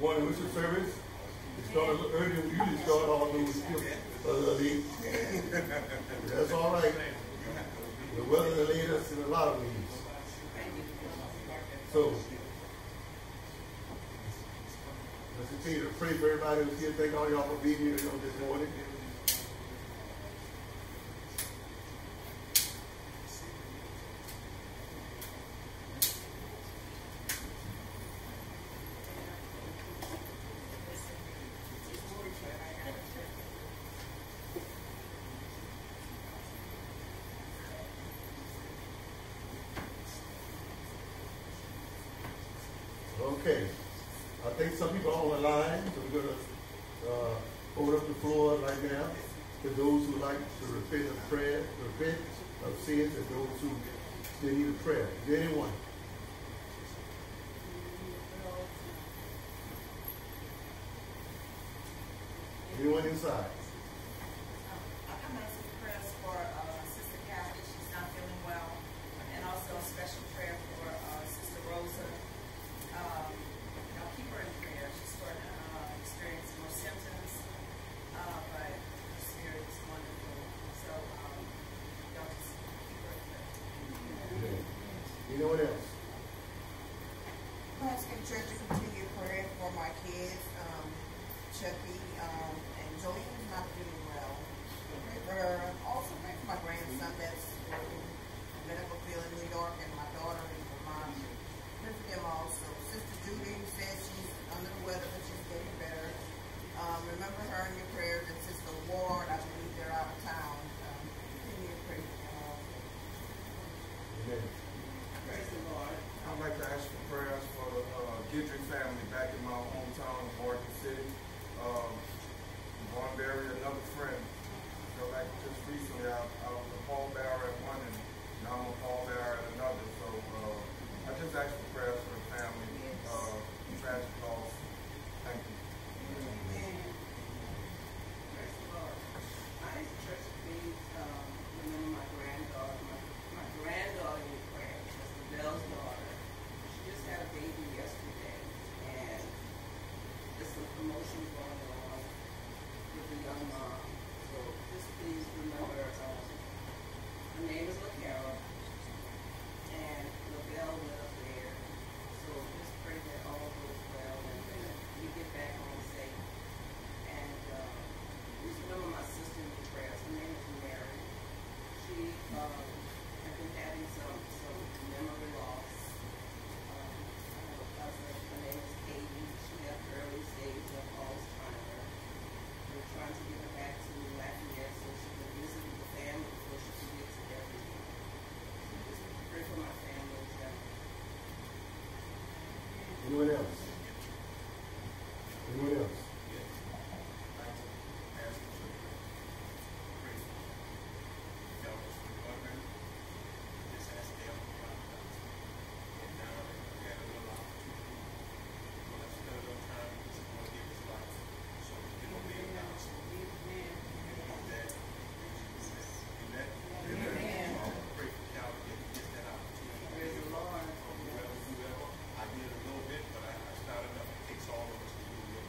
morning worship service. It started than we usually start, although we still a little late. That's all right. The weather delayed us in a lot of ways. So, let's continue to pray for everybody who's here. Thank all y'all for being here this morning. Okay. I think some people are on the line, so we're going to uh, open up the floor right now to those who like to repent of prayer, repent of sins, and those who still need a prayer. Anyone? Anyone inside? Anyone else? I'm asking church to continue prayer for my kids, um, Chucky, um, and Jolene's not doing well. Pray for her. Also pray for my grandson that's in medical field in New York and my daughter in Vermont. Pray for them also. Sister Judy says she's under the weather, but she's getting better. Um, remember her in your prayers and Sister Ward, I believe they're out of town. Um, continue to pray for them all. Amen. I'd like to ask for prayers for the uh, Guidry family back in my hometown of Morgan City. Um, born buried another friend. So like just recently, I, I was a pallbearer at one and now I'm a pallbearer at another. So uh, I just ask for prayers for the family. Uh, tragic loss. Thank you. Amen. Praise the Lord. I ask the church to please um, remember my granddaughter, my, my granddaughter in prayer, Mr. Bell's daughter. She just had a baby yesterday, and there's some promotion going on with the young mom. So just please remember, um, her name is LaCarol, and LaBelle lives there. So just pray that all goes well and that we get back home safe. And uh, just remember my sister in prayers. Her name is Mary. She um, has been having some some memory loss. Um, I have a cousin. Her name is Katie. She had early stage of Alzheimer. We're trying to get her back to Lafayette so she can visit with the family before she can get to everything. So just pray for my family and family. Anyone else? Anyone else? Praise the Lord. I did a little bit, but I, I started enough. It takes all of us to do it.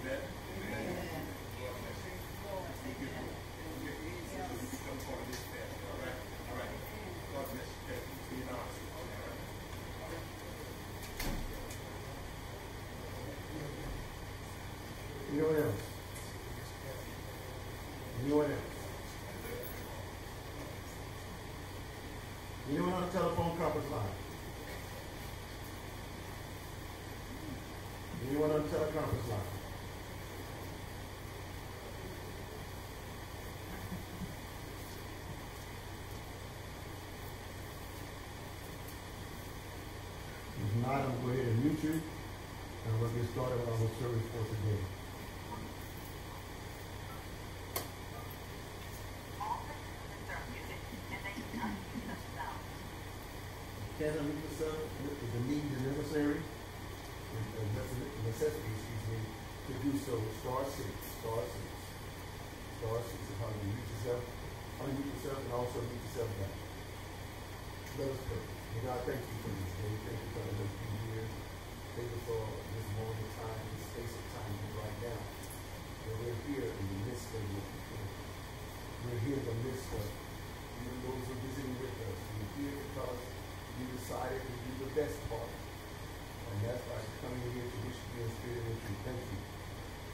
Amen. Amen. Lord bless you. You get it. You get it. You become part of this family, all right? All right. God bless you. Thank you. Be honest. All right. Anyone else? Anyone else? Anyone on the telephone conference line? Anyone on the teleconference line? If not, I'm going to go ahead and mute you, and we'll get started on our service for today. handling yourself with the needs and necessary and, necessity excuse me, to do so. Star six, star six, star six is how you meet yourself, how unmute yourself, and also meet yourself back. Let us pray. And God, thank you for this day. Thank you for another few years. Thank you for this moment in time, this space of time right now. And we're here in the midst of your best part. And that's why I'm coming here to wish you in spirit and truth. Thank you.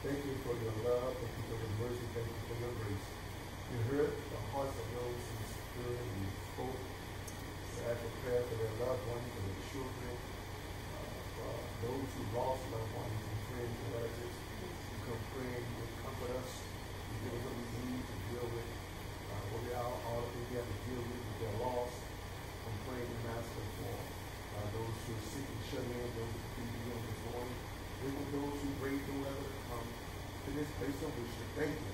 Thank you for your love. Thank you for your mercy. Thank you for your grace. You heard the hearts of those who stood and you spoke. So I prayer for their loved ones, for their children, uh, for those who lost loved ones and friends and relatives. You come praying, you comfort us, you give us what we need to deal with uh, what we all, all that we have to deal with with their loss. I'm praying, Master, for uh, those who are sick and shut in, those who feed be on this morning. Even those who bring the weather to come to this place of worship. Thank you.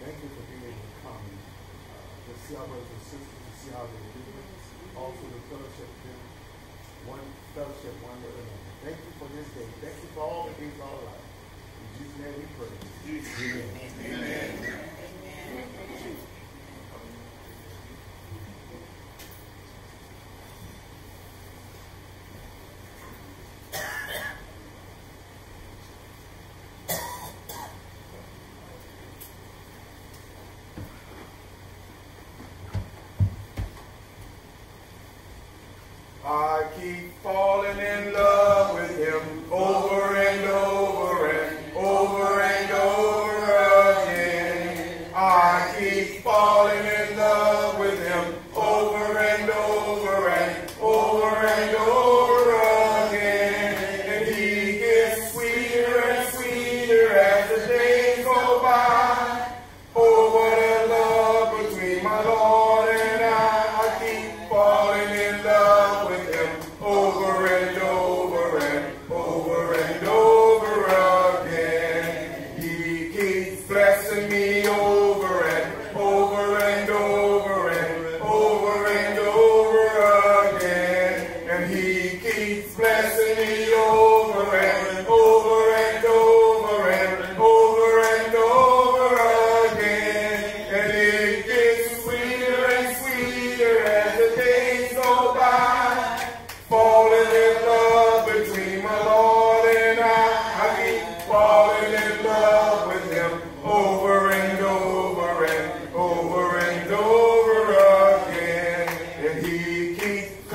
Thank you for being able to come and uh, to see our brothers and sisters, to see how they're doing, also the fellowship them, one fellowship one with another. Thank you for this day. Thank you for all the days of our life. In Jesus' name we pray. Amen. Amen. Amen. Amen.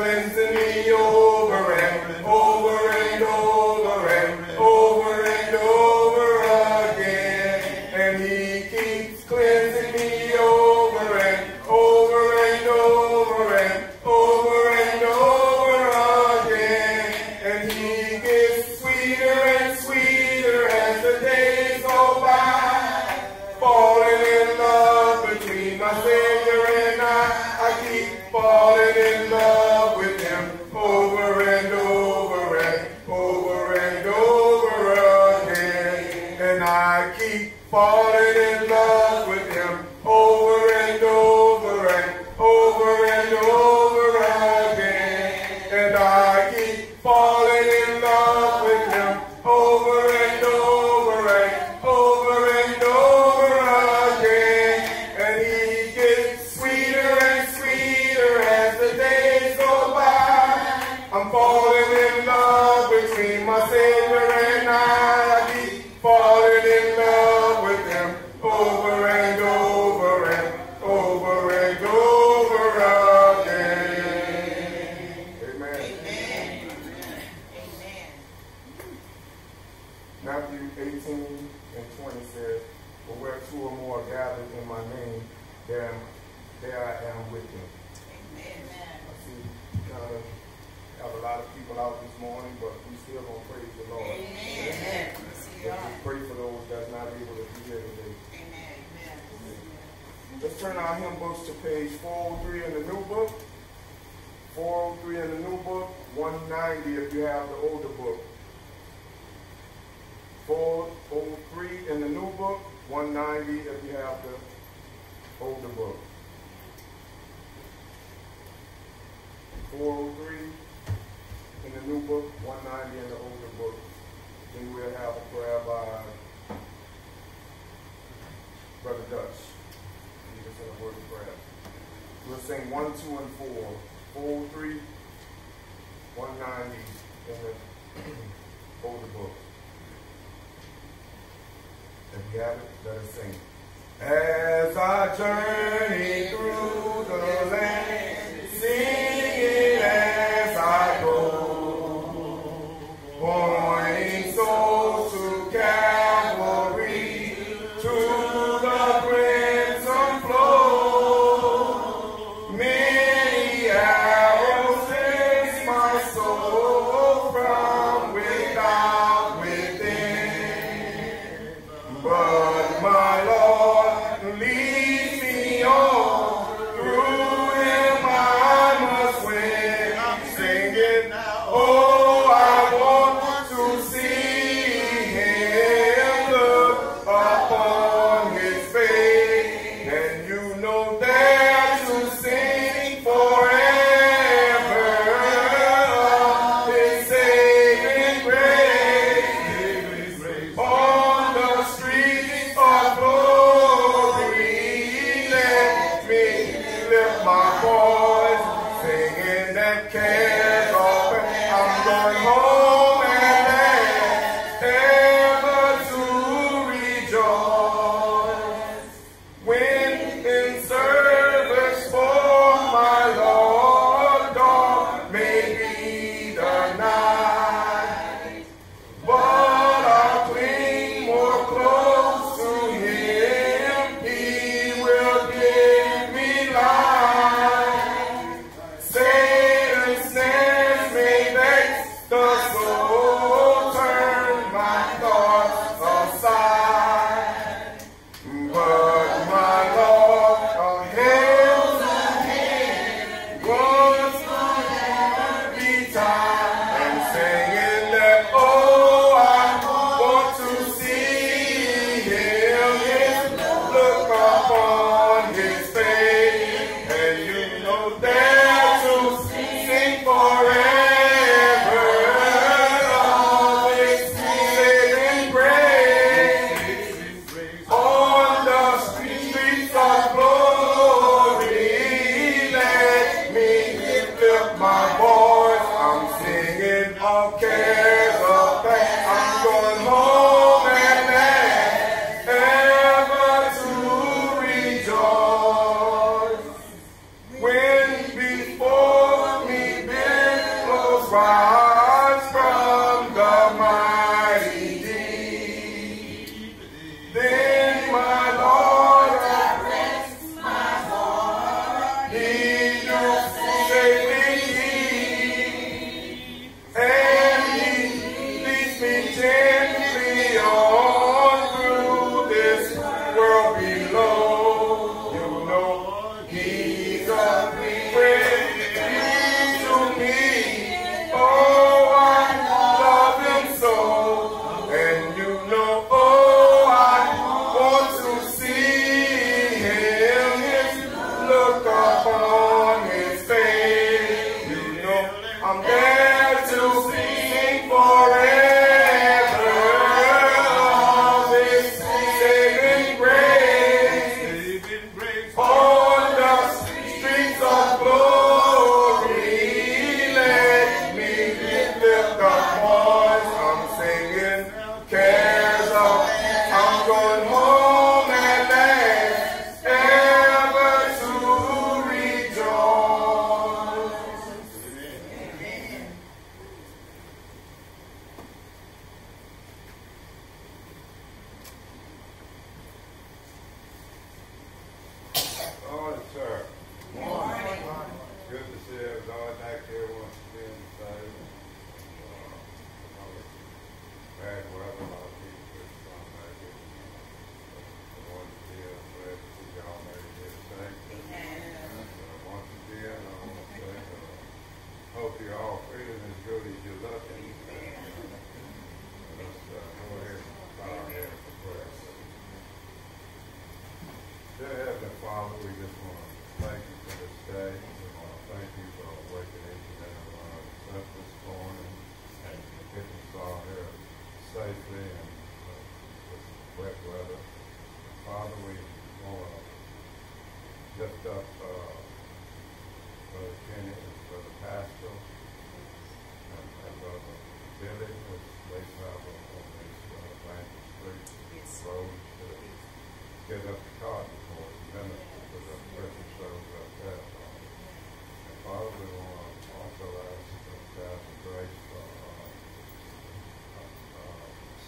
cleanse me, O one, two, and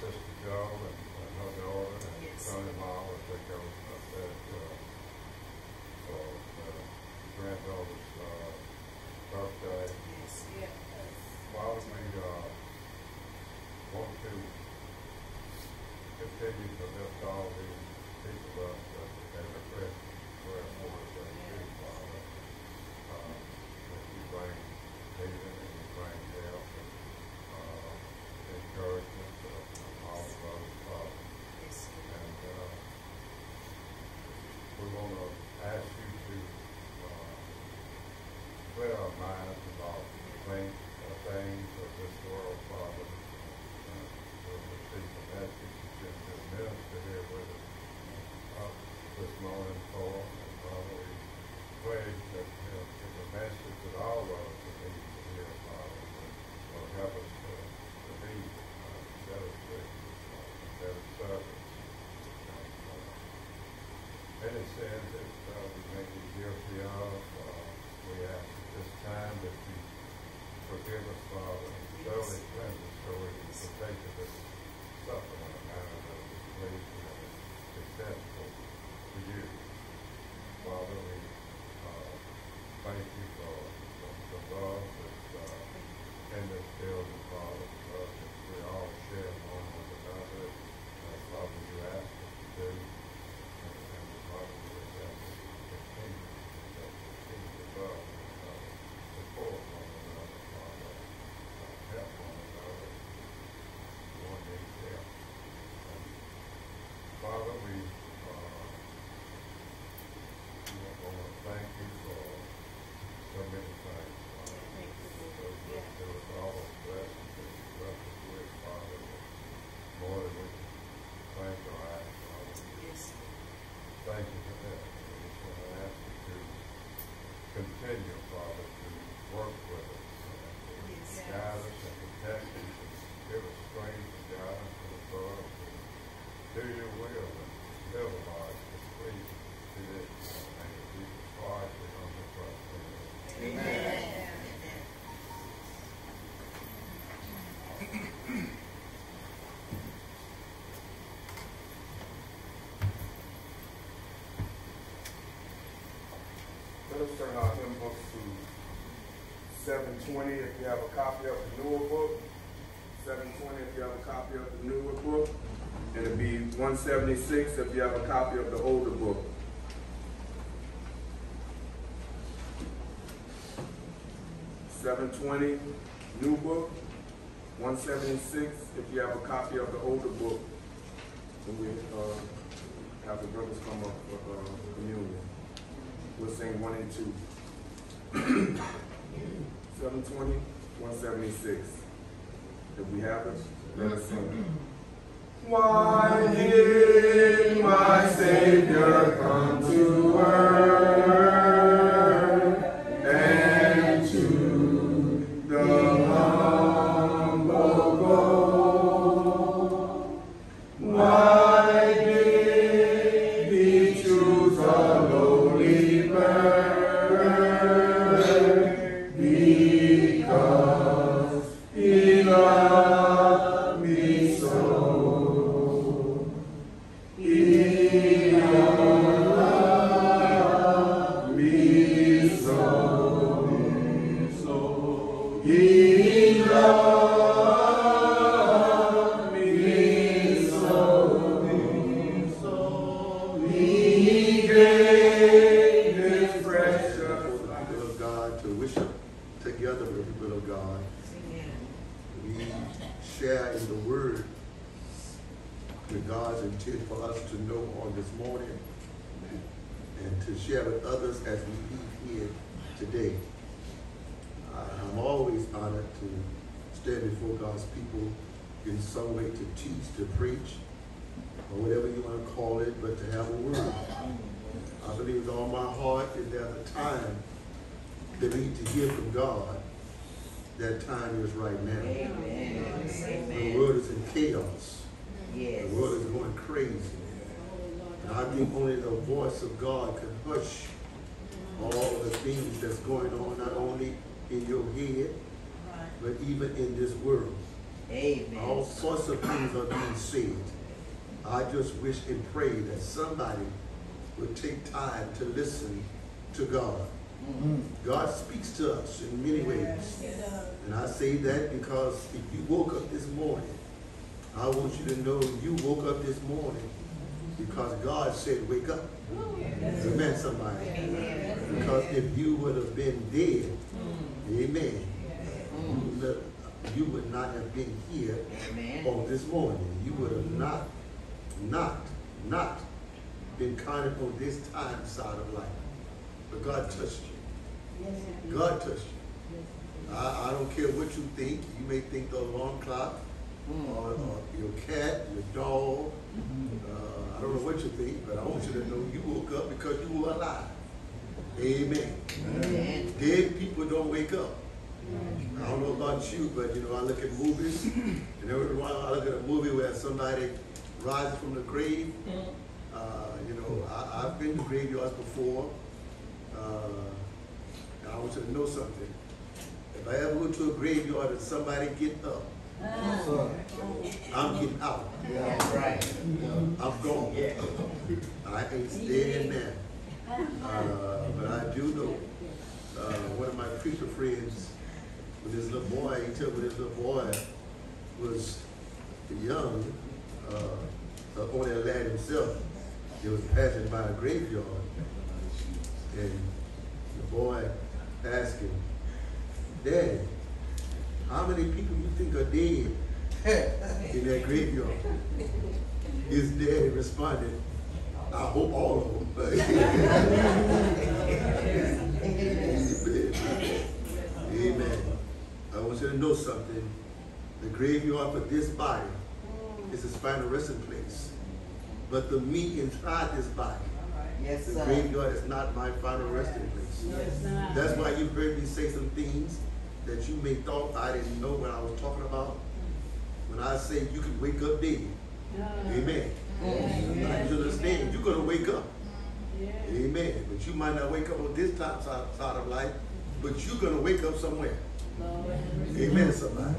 Joe and, and her daughter and Yes. son-in-law as they go up there, uh, for, uh, granddaughter's, uh, birthday. Yes. While we, uh, want to continue to lift all these people up that they request prayer for us as we do, Father. Uh, that you bring healing and you bring help and, uh, encouragement to all of those, Father. Yes. And, uh, we wanna ask you to, uh, clear our minds about things, uh, things of this world, Father. Uh, the message you sent to the minister here with us, uh, this morning us. and Father, we pray that, you know, a message that all of us need to hear, Father, that will help us to, to be, uh, better Christians, uh, better servants. Uh, any sins that uh, we may be guilty of, uh, we ask at this time that you forgive us, Father, and cleanse us so we can partake of this supper in a manner that is acceptable to you. Father, we uh, thank you for for the love that's uh, in this building, Father, the love that we all share one with another. Uh, Father, you ask us to do. And and Father, we just ask us to continue, to continue to love one another, support one another, Father, uh, help one another. One needs help. And Father, we, uh, we want to thank you for so many things, Father. Those, those, those all those blessings that you blessed us with, Father, that more than we can thank or ask, Father. Yes. Thank you for that. We just want to ask you to continue, Father, to work with us, and to Yes. guide us and protect us, and give us strength and guidance and authority to do your will and live a life that's pleasing to thee. In the name of Jesus Christ, we humbly pray. Amen. Amen. Let us turn our hymn books to seven twenty if you have a copy of the newer book. Seven twenty if you have a copy of the newer book. And it'd be one seventy-six if you have a copy of the older book. Seven twenty, new book. One seventy-six if you have a copy of the older book. And we, uh, have the brothers come up for, uh, communion. Sing one and two. Seven twenty, one seventy-six. If we have it, let us sing. Why did my Savior come to earth Amen, somebody. Because if you would have been dead, mm. amen, mm. you would- you would not have been here Amen. on this morning. You would have not, not, not been counted on this time side of life. But God touched you. God touched you. I, I don't care what you think. You may think the alarm clock, or, or your cat, your dog. Uh, I don't know what you think, but I want you to know you woke up because you were alive. Amen. Amen. Dead people don't wake up. I don't know about you, but you know, I look at movies, and every while I look at a movie where somebody rises from the grave. Uh, you know, I, I've been to graveyards before. Uh, and I want you to know something. If I ever go to a graveyard and somebody get up, I'm getting out. That's right. I'm gone. I ain't staying there. Uh, but I do know, uh, one of my preacher friends, with his little boy, he told me this little boy was young, uh, uh, only a lad himself. He was passing by a graveyard. And the boy asked him, Daddy, how many people you think are dead in that graveyard? His daddy responded, I hope all of them. Amen. Amen. I want you to know something. The graveyard for this body is its final resting place. But the meat inside this body, Yes, the sir. graveyard is not my final resting place. That's why you've heard me say some things that you may thought I didn't know what I was talking about. When I say you can wake up dead. Amen. I you understand, you're gonna wake up. Amen. But you might not wake up on this top side, side of life, but you're gonna wake up somewhere. Amen, somebody.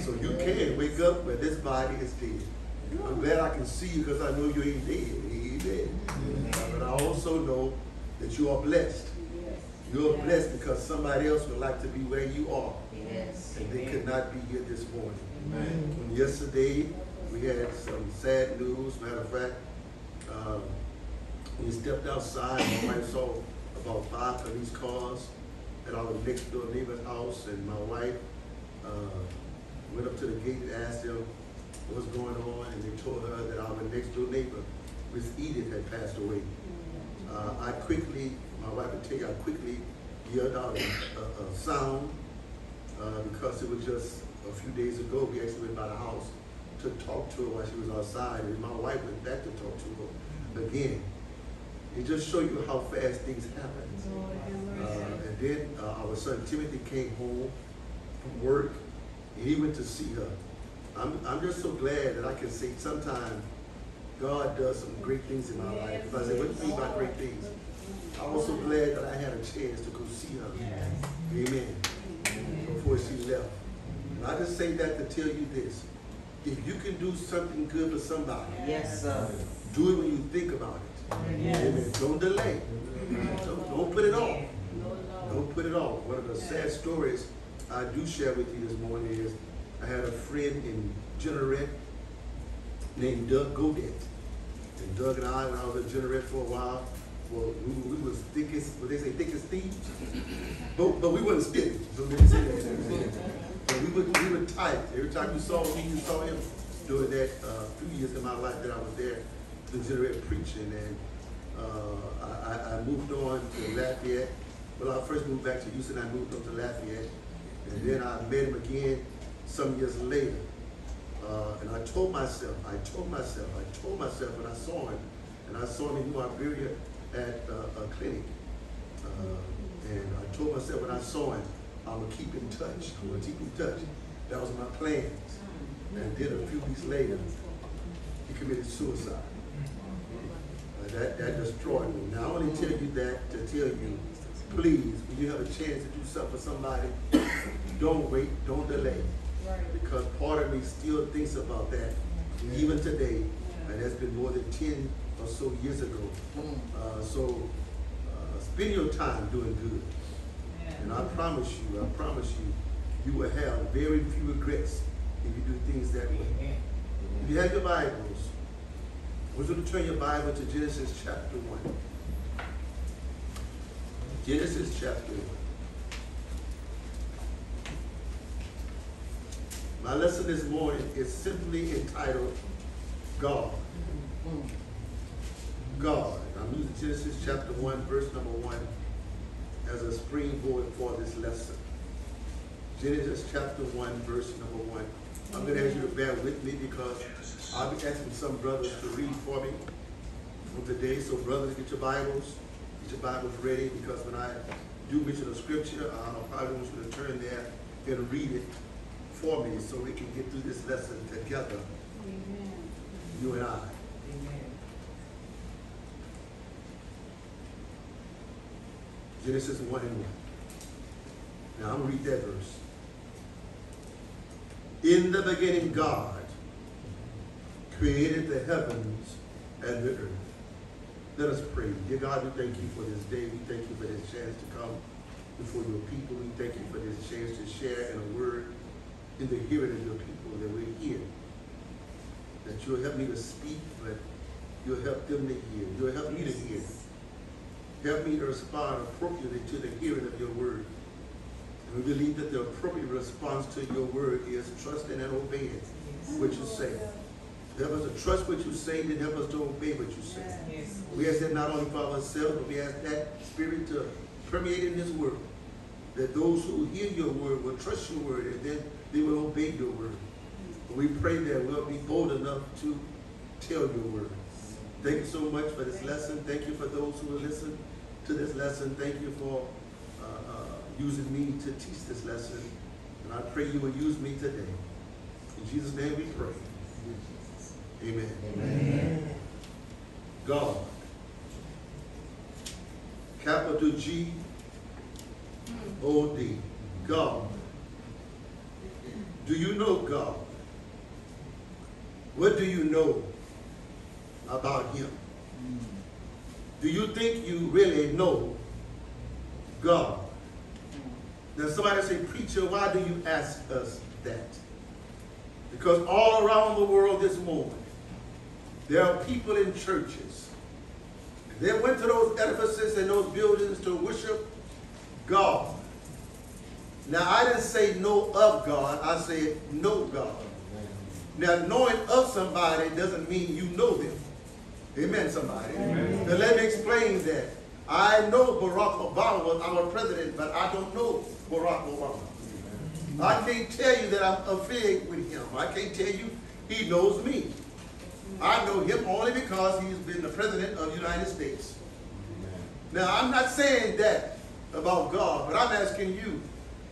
So you can wake up, but this body is dead. I'm glad I can see you because I know you ain't dead. Amen. But I also know that you are blessed. You're blessed because somebody else would like to be where you are. Yes. And they could not be here this morning. And Yesterday, we had some sad news. Matter of fact, um, we stepped outside, my wife saw about five police cars at our next door neighbor's house, and my wife uh, went up to the gate and asked them what's going on, and they told her that our next door neighbor, Miss Edith, had passed away. Uh, I quickly, my wife would tell you, I quickly yelled out a, a, a sound uh, because it was just a few days ago, we actually went by the house to talk to her while she was outside, and my wife went back to talk to her again. It just show you how fast things happen. Uh, and then uh, our son Timothy came home from work, and he went to see her. I'm, I'm just so glad that I can say sometime God does some great things in my life. Because I say, what do you mean by great things? I was so glad that I had a chance to go see her. Amen. Before she left. And I just say that to tell you this. If you can do something good for somebody, Yes, sir. do it when you think about it. Amen. Don't delay. Don't, don't put it off. Don't put it off. One of the sad stories I do share with you this morning is I had a friend in Jeanerette named Doug Godet. And Doug and I, when I was at Jeanerette for a while, well, we, we was thick as, what they say, thickest thieves. But, but we wasn't stiff. So say that. We were, we were tight. Every time you saw me, you saw him during that uh, few years in my life that I was there to Jeanerette preaching. And uh, I, I- I moved on to Lafayette. Well, I first moved back to Houston. I moved up to Lafayette. And then I met him again some years later. Uh, and I told myself, I told myself, I told myself when I saw him, and I saw him in New Iberia at uh, a clinic. Uh, and I told myself when I saw him, I'm gonna keep in touch. I'm gonna keep in touch. That was my plans. And then a few weeks later, he committed suicide. Uh, that, that destroyed me. Now, I only tell you that to tell you, please, when you have a chance to do something for somebody, don't wait, don't delay. Because part of me still thinks about that, even today. And that's been more than ten or so years ago. Mm. Uh, so, uh, spend your time doing good. And I promise you, I promise you, you will have very few regrets if you do things that way. If you have your Bibles, I want you to turn your Bible to Genesis chapter one. Genesis chapter one. My lesson this morning is simply entitled God. God. I'm using Genesis chapter one, verse number one as a springboard for this lesson. Genesis chapter one, verse number one. I'm gonna ask you to bear with me because I'll be asking some brothers to read for me from today. So brothers, get your Bibles, get your Bibles ready because when I do mention a scripture, I'll probably want you to turn there and read it for me so we can get through this lesson together, you and I. Genesis 1 and 1. Now I'm going to read that verse. In the beginning, God created the heavens and the earth. Let us pray. Dear God, we thank you for this day. We thank you for this chance to come before your people. We thank you for this chance to share in a word in the hearing of your people that we're here. That you'll help me to speak, but you'll help them to hear. You'll help me to hear. Help me to respond appropriately to the hearing of your word. And we believe that the appropriate response to your word is trusting and obeying what you say. Help us to trust what you say, and help us to obey what you say. We ask that not only for ourselves, but we ask that spirit to permeate in this world. That those who hear your word will trust your word and then they will obey your word. We pray that we'll be bold enough to tell your word. Thank you so much for this lesson. Thank you for those who will listen to this lesson. Thank you for uh, uh, using me to teach this lesson. And I pray you will use me today. In Jesus' name we pray. Amen. Amen. God. Capital G O D. God. Do you know God? What do you know about Him? Do you think you really know God? Now somebody say, preacher, why do you ask us that? Because all around the world this morning, there are people in churches. They went to those edifices and those buildings to worship God. Now, I didn't say know of God, I said know God. Now, knowing of somebody doesn't mean you know them. Amen, somebody. Amen. Now, let me explain that. I know Barack Obama was our president, but I don't know Barack Obama. I can't tell you that I'm affiliated with him. I can't tell you he knows me. I know him only because he's been the president of the United States. Now, I'm not saying that about God, but I'm asking you,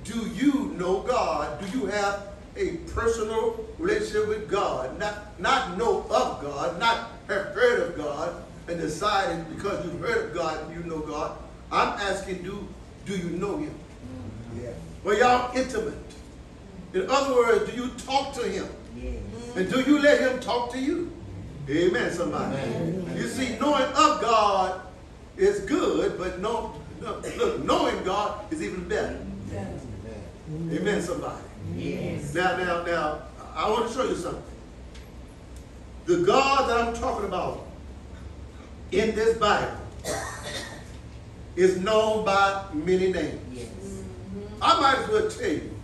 do you know God? Do you have a personal relationship with God? Not, not know of God, not have heard of God and decided because you've heard of God you know God. I'm asking, do, do you know him? Yeah. Well, y'all intimate. In other words, do you talk to him? Yes. And do you let him talk to you? Amen, somebody. Amen. You see, knowing of God is good, but no, no, look, knowing God is even better. Amen, somebody. Yes. Now, now, now, I want to show you something. The God that I'm talking about in this Bible is known by many names. Yes. Mm-hmm. I might as well tell you,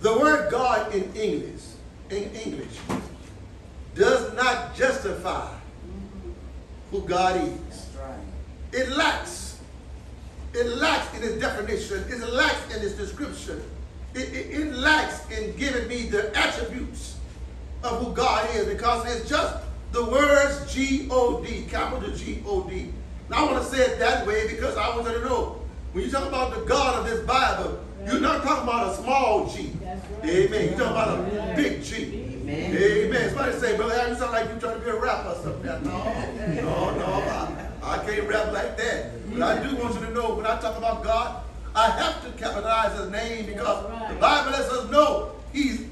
the word God in English, in English, does not justify mm-hmm. who God is. Right. It lacks. It lacks in its definition. It lacks in its description. It, it, it lacks in giving me the attributes of who God is because it's just the words G-O-D, capital G-O-D. Now I want to say it that way because I want you to know when you talk about the God of this Bible, you're not talking about a small G. Amen. You're talking about a big G. Amen. Amen. Somebody say, brother, Adam, you sound like you're trying to be a rapper or something. No, no, no. I, I can't rap like that. But I do want you to know when I talk about God, I have to capitalize his name because right. the Bible lets us know he's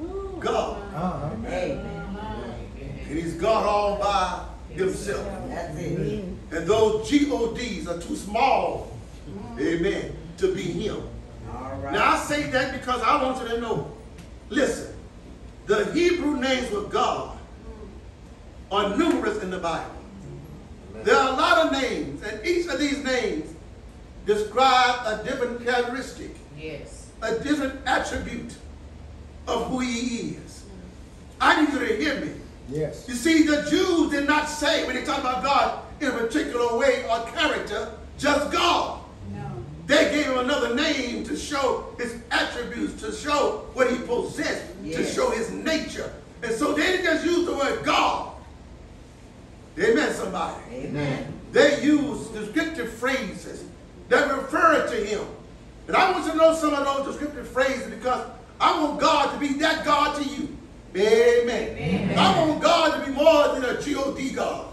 Ooh, God. Right. Amen. Amen. And he's God all by himself. And those G-O-Ds are too small, amen, to be him. Now I say that because I want you to know, listen, the Hebrew names of God are numerous in the Bible. There are a lot of names, and each of these names describe a different characteristic, Yes. a different attribute of who he is. I need you to hear me. Yes. You see, the Jews did not say, when they talk about God in a particular way or character, just God. No. They gave him another name to show his attributes, to show what he possessed, to show his nature. And so they didn't just use the word God. Amen, somebody. Amen. They used descriptive phrases that refer to him. And I want you to know some of those descriptive phrases because I want God to be that God to you. Amen. I want God to be more than a G-O-D God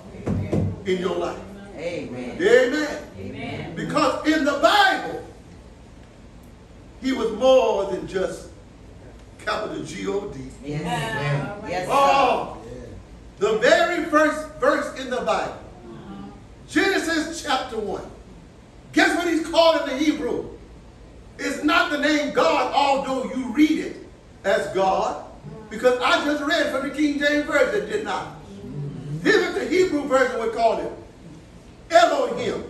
in your life. Amen. Amen. Amen. Because in the Bible, he was more than just capital G-O-D. Yes. Yes. Oh, sir. Oh, the very first verse in the Bible, Genesis chapter 1. Guess what he's called in the Hebrew? It's not the name God, although you read it as God, because I just read from the King James Version, did not. Here's what the Hebrew version would call it Elohim.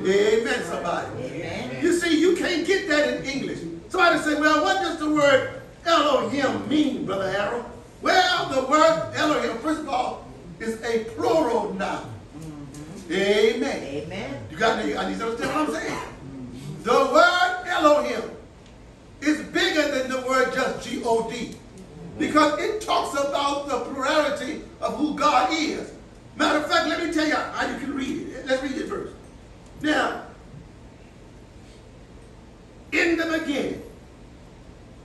Amen, somebody. Amen. You see, you can't get that in English. Somebody say, well, what does the word Elohim mean, Brother Harold? Well, the word Elohim, first of all, is a plural noun. Mm-hmm. Amen. Amen. You got to, I need you to understand what I'm saying. The word Elohim is bigger than the word just G-O-D. Because it talks about the plurality of who God is. Matter of fact, let me tell you how you can read it. Let's read it first. Now, in the beginning.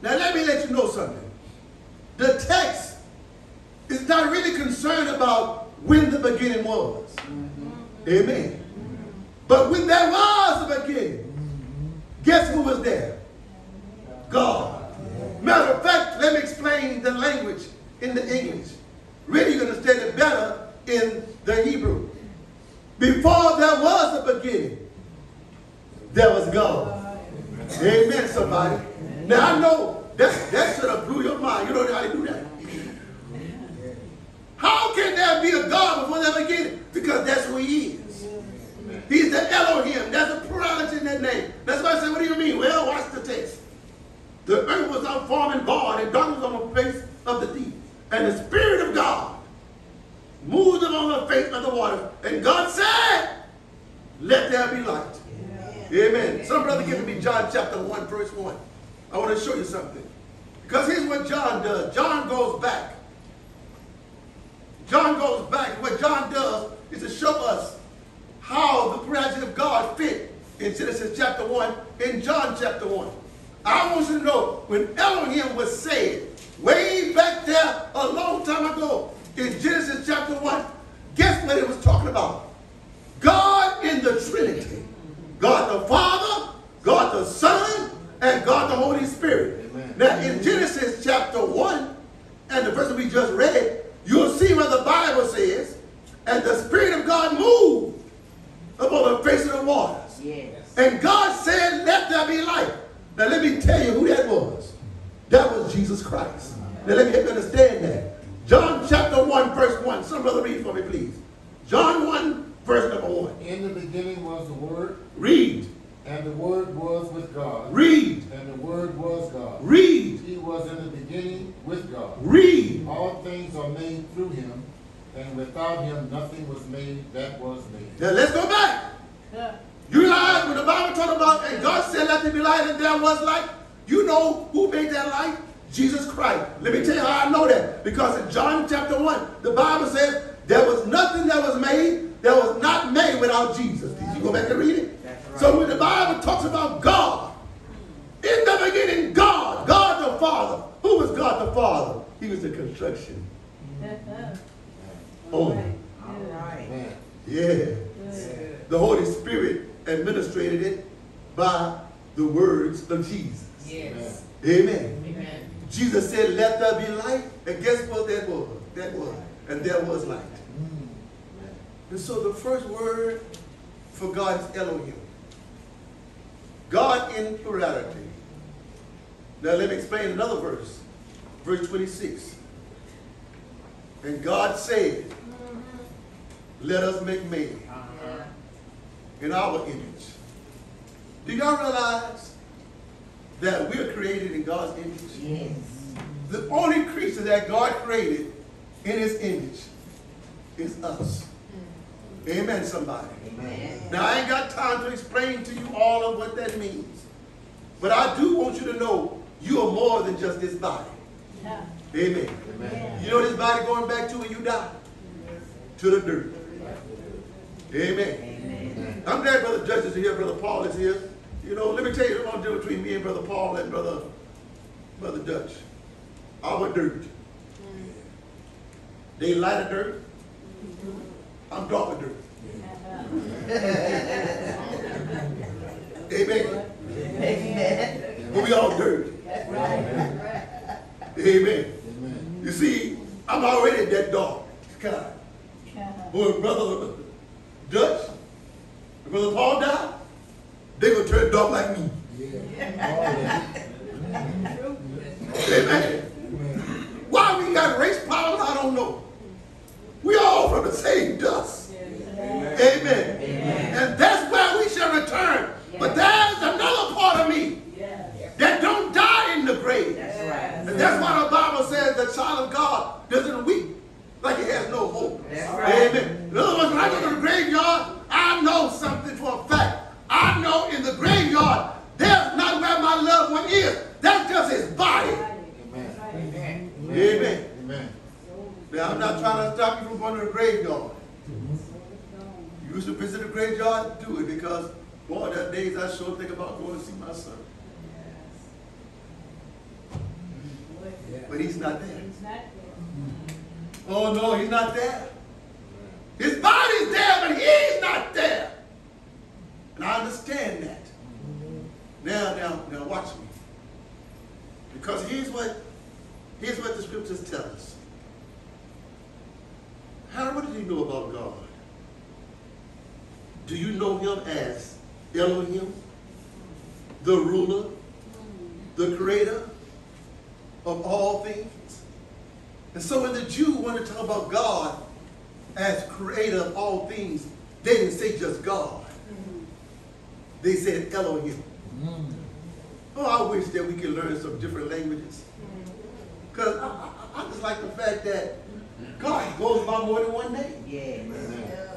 Now let me let you know something. The text is not really concerned about when the beginning was. Mm-hmm. Amen. But when there was a beginning, guess who was there? God. Matter of fact, let me explain the language in the English. Really, you're going to understand it better in the Hebrew. Before there was a beginning, there was God. Amen, somebody. Now I know that, that should have blew your mind. You don't know how to do that. How can there be a God before there beginning? Because that's who he is. He's the Elohim. There's a plurality in that name. That's why I say, what do you mean? Well, watch the text. The earth was unformed and void, and darkness on the face of the deep. And the Spirit of God moved along the face of the water. And God said, let there be light. Amen. Some brother give me John chapter 1, verse 1. I want to show you something. Because here's what John does. John goes back. John goes back. What John does is to show us how the plurality of God fit in Genesis chapter 1 in John chapter 1. I want you to know when Elohim was said way back there a long time ago in Genesis chapter 1, guess what it was talking about? God in the Trinity. God the Father, God the Son, and God the Holy Spirit. Now in Genesis chapter 1, and the verse we just read, you'll see where the Bible says, and the Spirit of God moved upon the face of the waters. Yes. And God said, let there be light. Now let me tell you who that was. That was Jesus Christ. Now let me help you understand that. John chapter 1, verse 1. Some brother read for me, please. John 1, verse number 1. In the beginning was the Word, Read. and the Word was with God, Read. and the Word was God. Read. He was in the beginning with God. Read. All things are made through him, and without him nothing was made that was made. Now let's go back. You realize when the Bible talked about, and God said, let there be light, and there was light. You know who made that light? Jesus Christ. Let me tell you how I know that. Because in John chapter 1, the Bible says, there was nothing that was made that was not made without Jesus. Did you go back and read it? That's right. So when the Bible talks about God, in the beginning, God, God the Father. Who was God the Father? He was the construction. Oh, All right. Man, yeah. The Holy Spirit administrated it by the words of Jesus. Yes. Amen. Amen. Jesus said, let there be light. And guess what that was? That was. And there was light. Mm. And so the first word for God is Elohim. God in plurality. Now let me explain another verse. Verse 26. And God said, let us make man uh-huh. In our image. Do y'all realize that we're created in God's image? Yes. The only creature that God created in his image is us. Hmm. Amen, somebody. Amen. Now, I ain't got time to explain to you all of what that means. But I do want you to know you are more than just this body. Amen. Amen. You know this body going back to when you die? To the dirt. Amen. Amen. I'm glad Brother Judge is here, Brother Paul is here. You know, let me tell you the one difference between me and Brother Paul and Brother Brother Dutch. Our dirt. They light lighter dirt. I'm darker dirt. Amen. Amen. But we all dirty. Amen. Amen. You see, I'm already that dark kind. Boy, brother Dutch, if brother Paul died, they gonna turn dark like me. Yeah. Amen. Why we got race problems, I don't know. We all from the same dust. Amen. And that's where we shall return. But there's another part of me that don't die in the grave. That's right. And that's why the Bible says the child of God doesn't weep like he has no hope. That's right. Amen. In other words, when I go to the graveyard, I know something for a fact. I know in the graveyard, there's not where my loved one is. That's just his body. Amen. Amen. Amen. Amen. Now, I'm not trying to stop you from going to the graveyard. You used to visit the graveyard, do it because, boy, there are days I sure think about going to see my son. But he's not there. Oh, no, he's not there. His body's there, but he's not there. And I understand that. Now, now, now, watch me. Because here's what, here's what the scriptures tell us. How, what did you know about God? Do you know him as Elohim, the ruler, the creator of all things? And so when the Jew wanted to talk about God as creator of all things, they didn't say just God. Mm-hmm. They said Elohim. Mm-hmm. Oh, I wish that we could learn some different languages. Mm-hmm. Because I, I, I just like the fact that God goes by more than one name. Yes.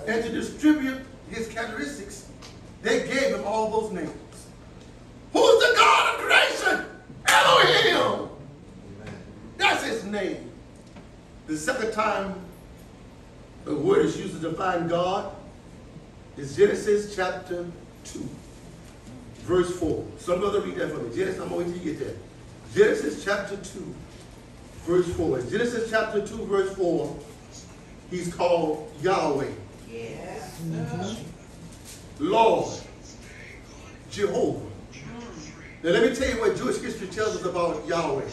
And to distribute his characteristics, they gave him all those names. Who's the God of creation? Elohim. That's his name. The second time the word is used to define God is Genesis chapter 2, verse 4. Some brother read that for me. Genesis, I'm going to wait till you get there. Genesis chapter 2, verse 4. In Genesis chapter 2, verse 4, he's called Yahweh, Yes. Lord, Jehovah. Now let me tell you what Jewish history tells us about Yahweh.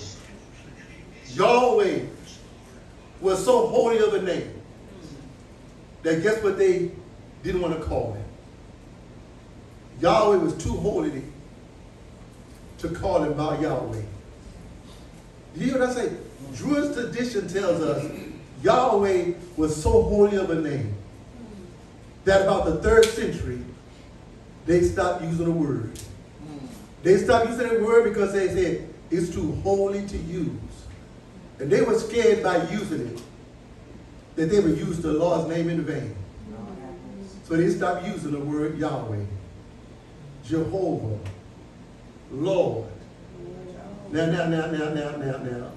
Yahweh was so holy of a name that guess what they didn't want to call him? Yahweh was too holy to call him by Yahweh. You hear what I say? Jewish tradition tells us Yahweh was so holy of a name that about the third century, they stopped using the word. They stopped using the word because they said it's too holy to use. And they were scared by using it that they would use the Lord's name in vain. So they stopped using the word Yahweh, Jehovah, Lord. Now, now, now, now, now, now, now.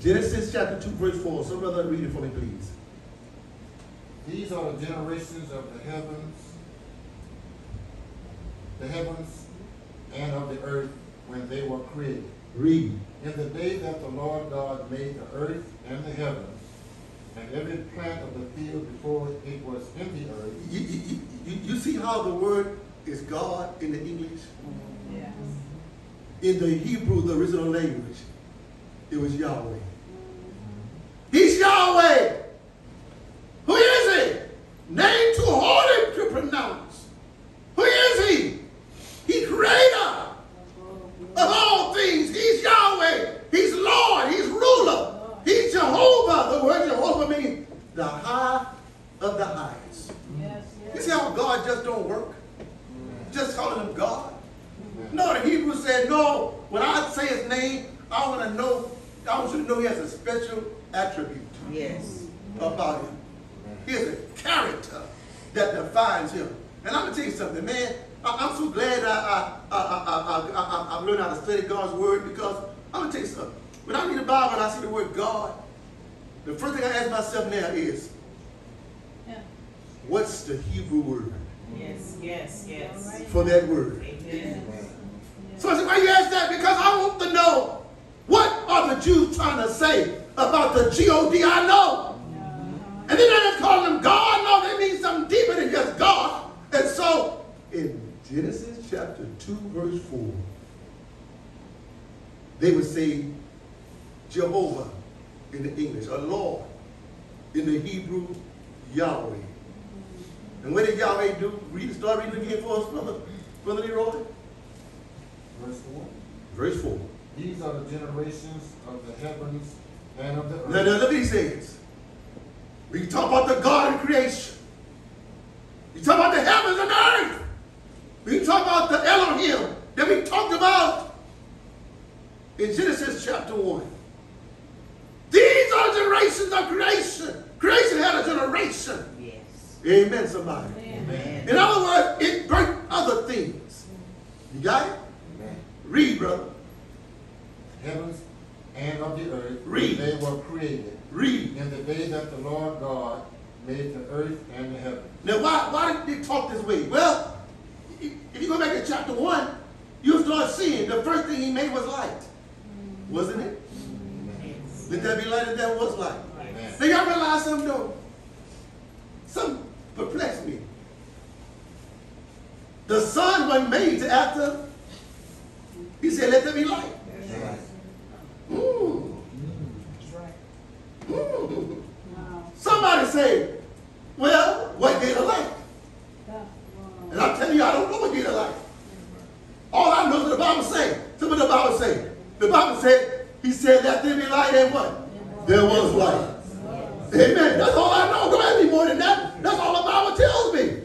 Genesis chapter 2, verse 4. Some brother read it for me, please. These are the generations of the heavens, the heavens and of the earth when they were created. Reading. In the day that the Lord God made the earth and the heavens, and every plant of the field before it was in the earth. You, you, you, see how the word is God in the English? Yes. In the Hebrew, the original language, it was Yahweh. He's Yahweh. Who is he? Name too holy to pronounce. Who is he? He created of all things. He's Yahweh. He's Lord. He's ruler. He's Jehovah. The word Jehovah means the high of the highest. Yes, yes. You see how God just don't work? Just calling him God? No, the Hebrew said, no, when I say his name, I want to know, I want you to know he has a special attribute yes. about him. He has a character that defines him. And I'm going to tell you something, man. I'm so glad I, I, I, I, I, I, learned how to study God's word because I'm gonna tell you something. When I read the Bible and I see the word God, the first thing I ask myself now is, what's the Hebrew word Yes, yes, yes. for that word? Amen. So I said, why you ask that? Because I want to know what are the Jews trying to say about the G-O-D I know. And then they're just calling him God. No, they mean something deeper than just God. And so in Genesis chapter 2, verse 4, they would say Jehovah in the English, or Lord in the Hebrew, Yahweh. And what did Yahweh do? Read, start reading again for us, brother, brother Leroy. Verse four. Verse 4. These are the generations of the heavens and of the earth. now look what he says. We talk about the God of creation. We talk about the heavens and the earth. We talk about the Elohim that we talked about in Genesis chapter 1. These are generations of creation. Creation had a generation. Yes. Amen, somebody. Amen. In other words, it birthed other things. You got it? Amen. Read, brother. Heavens and of the earth. Read. They were created Read. in the day that the Lord God made the earth and the heaven. Now, why, why did they talk this way? Well, if if you go back to chapter 1, you'll start seeing the first thing he made was light. Wasn't it? Let there be light and there was light. Amen. Now, y'all realize something though? Something perplexed me. The sun wasn't made till after he said, let there be light. That's right. Mm. Ooh. Ooh. Mm. Somebody say, well, what did the light? And I'm telling you, I don't know what the light. All I know is what the Bible say. So what the Bible say? The Bible said, he said, let there be light and what? There was light. Amen. That's all I know. Don't me more than that. That's all the Bible tells me.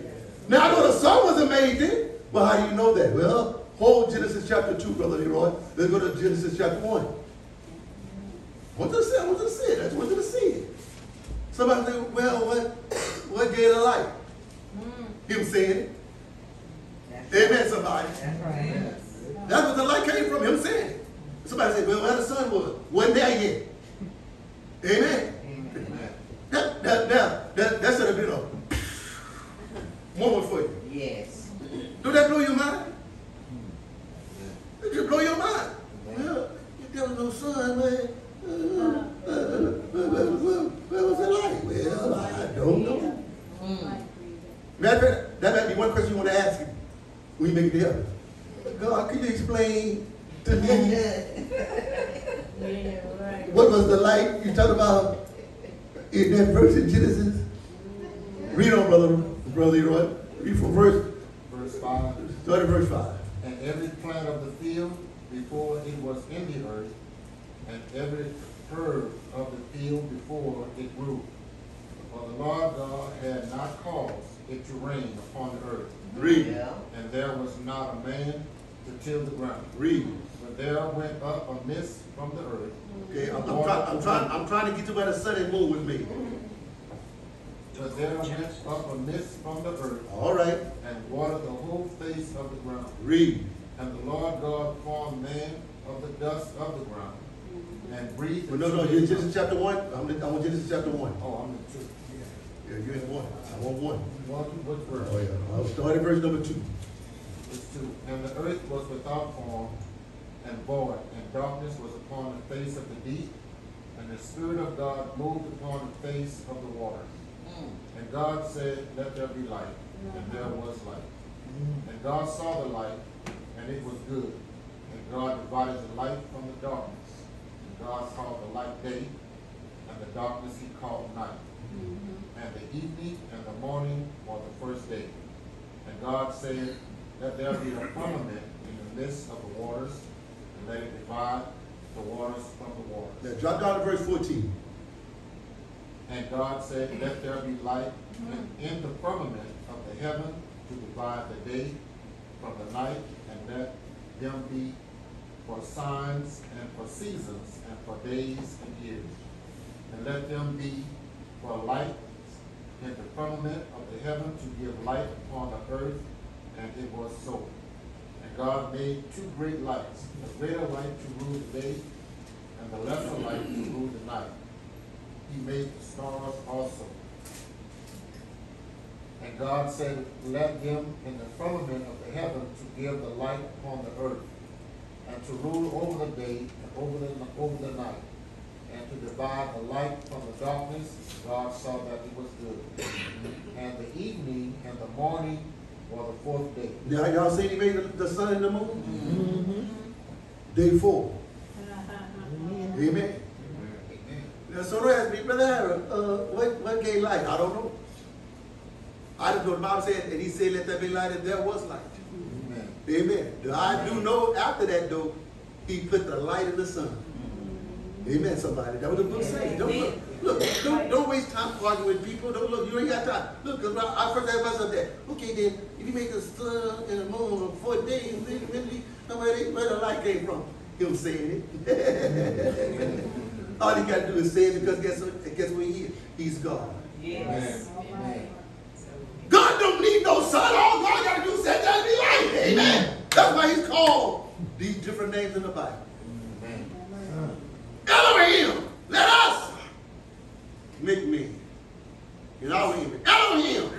Now I know the sun wasn't made then. Well, how do you know that? Well, hold Genesis chapter 2, Brother Leroy. Let's go to Genesis chapter 1. I want you to see it. You to see it. Want you to see it. Somebody say, well, what, what gave the light? Him saying it. Amen, somebody. That's right. That's what the light came from, him saying. Somebody say, well, where the sun was? Wasn't there yet. Amen. Amen. That, that, that, that, that should have been a moment for you. Yes. Don't that blow your mind? It just blow your mind. Well, there was no sun, man, uh, uh, uh, where, where, was the light? Well, I don't know. Matter of fact, that might be one question you want to ask him when you make it to. God, can you explain to me what was the light you talked about in that verse in Genesis? Read on, brother, brother Leroy. Read from verse, Verse five. start at verse 5. And every plant of the field before it was in the earth, and every herb of the field before it grew. For the Lord God had not caused it to rain upon the earth, Read. Yeah. and there was not a man to till the ground. Read. But there went up a mist from the earth, Okay, I'm, I'm, try, I'm trying. I'm trying to get you where the sun and moon with me. but there went up a mist from the earth, All right. and watered the whole face of the ground. Read. And the Lord God formed man of the dust of the ground, and breathed. Well, no, no. Genesis chapter one. I'm, in- I'm in Genesis chapter one. Oh, I'm in two. Yeah, you're in one. I want one. One, what verse? Oh yeah. I'll start at verse number two. It's two. And the earth was without form and void, and darkness was upon the face of the deep, and the Spirit of God moved upon the face of the waters. Mm. And God said, Let there be light, and mm-hmm. there was light. Mm. And God saw the light, and it was good. And God divided the light from the darkness. And God called the light day, and the darkness he called night. Mm-hmm. And the evening and the morning were the first day. And God said, Let there be a firmament in the midst of the waters, and let it divide the waters from the waters. Now drop down to verse fourteen. And God said, Let there be light in- in the firmament of the heaven to divide the day from the night, and let them be for signs and for seasons and for days and years. And let them be for light in the firmament of the heaven to give light upon the earth, and it was so. And God made two great lights, the greater light to rule the day, and the lesser light to rule the night. He made the stars also. And God said, Let them in the firmament of the heaven to give the light upon the earth, and to rule over the day and over the, over the night, and to divide the light from the darkness. God saw that it was good. And the evening and the morning were the fourth day. Now, y'all seen he made the, the sun and the moon? Day four. Amen. Now, so they asked me, Brother Aaron, uh, what, what gave light? I don't know. I just know the Bible said, and he said, let there be light, and there was light. Amen. Amen. I do know after that, though, he put the light in the sun. Amen, somebody. That was the book saying. Don't look. Look, don't, don't waste time arguing with people. Don't look, you ain't got time. Look, because I, I first asked myself that. Okay, then, if you make the sun and the moon on four days, then really, where, they, where the light came from? Him saying it. All he got to do is say it because guess what? Guess what he is? He's God. Yes. Amen. God don't need no sun. All God got to do is say there be light. Amen. That's why he's called these different names in the Bible. Amen. Elohim, let us make man in our image. Elohim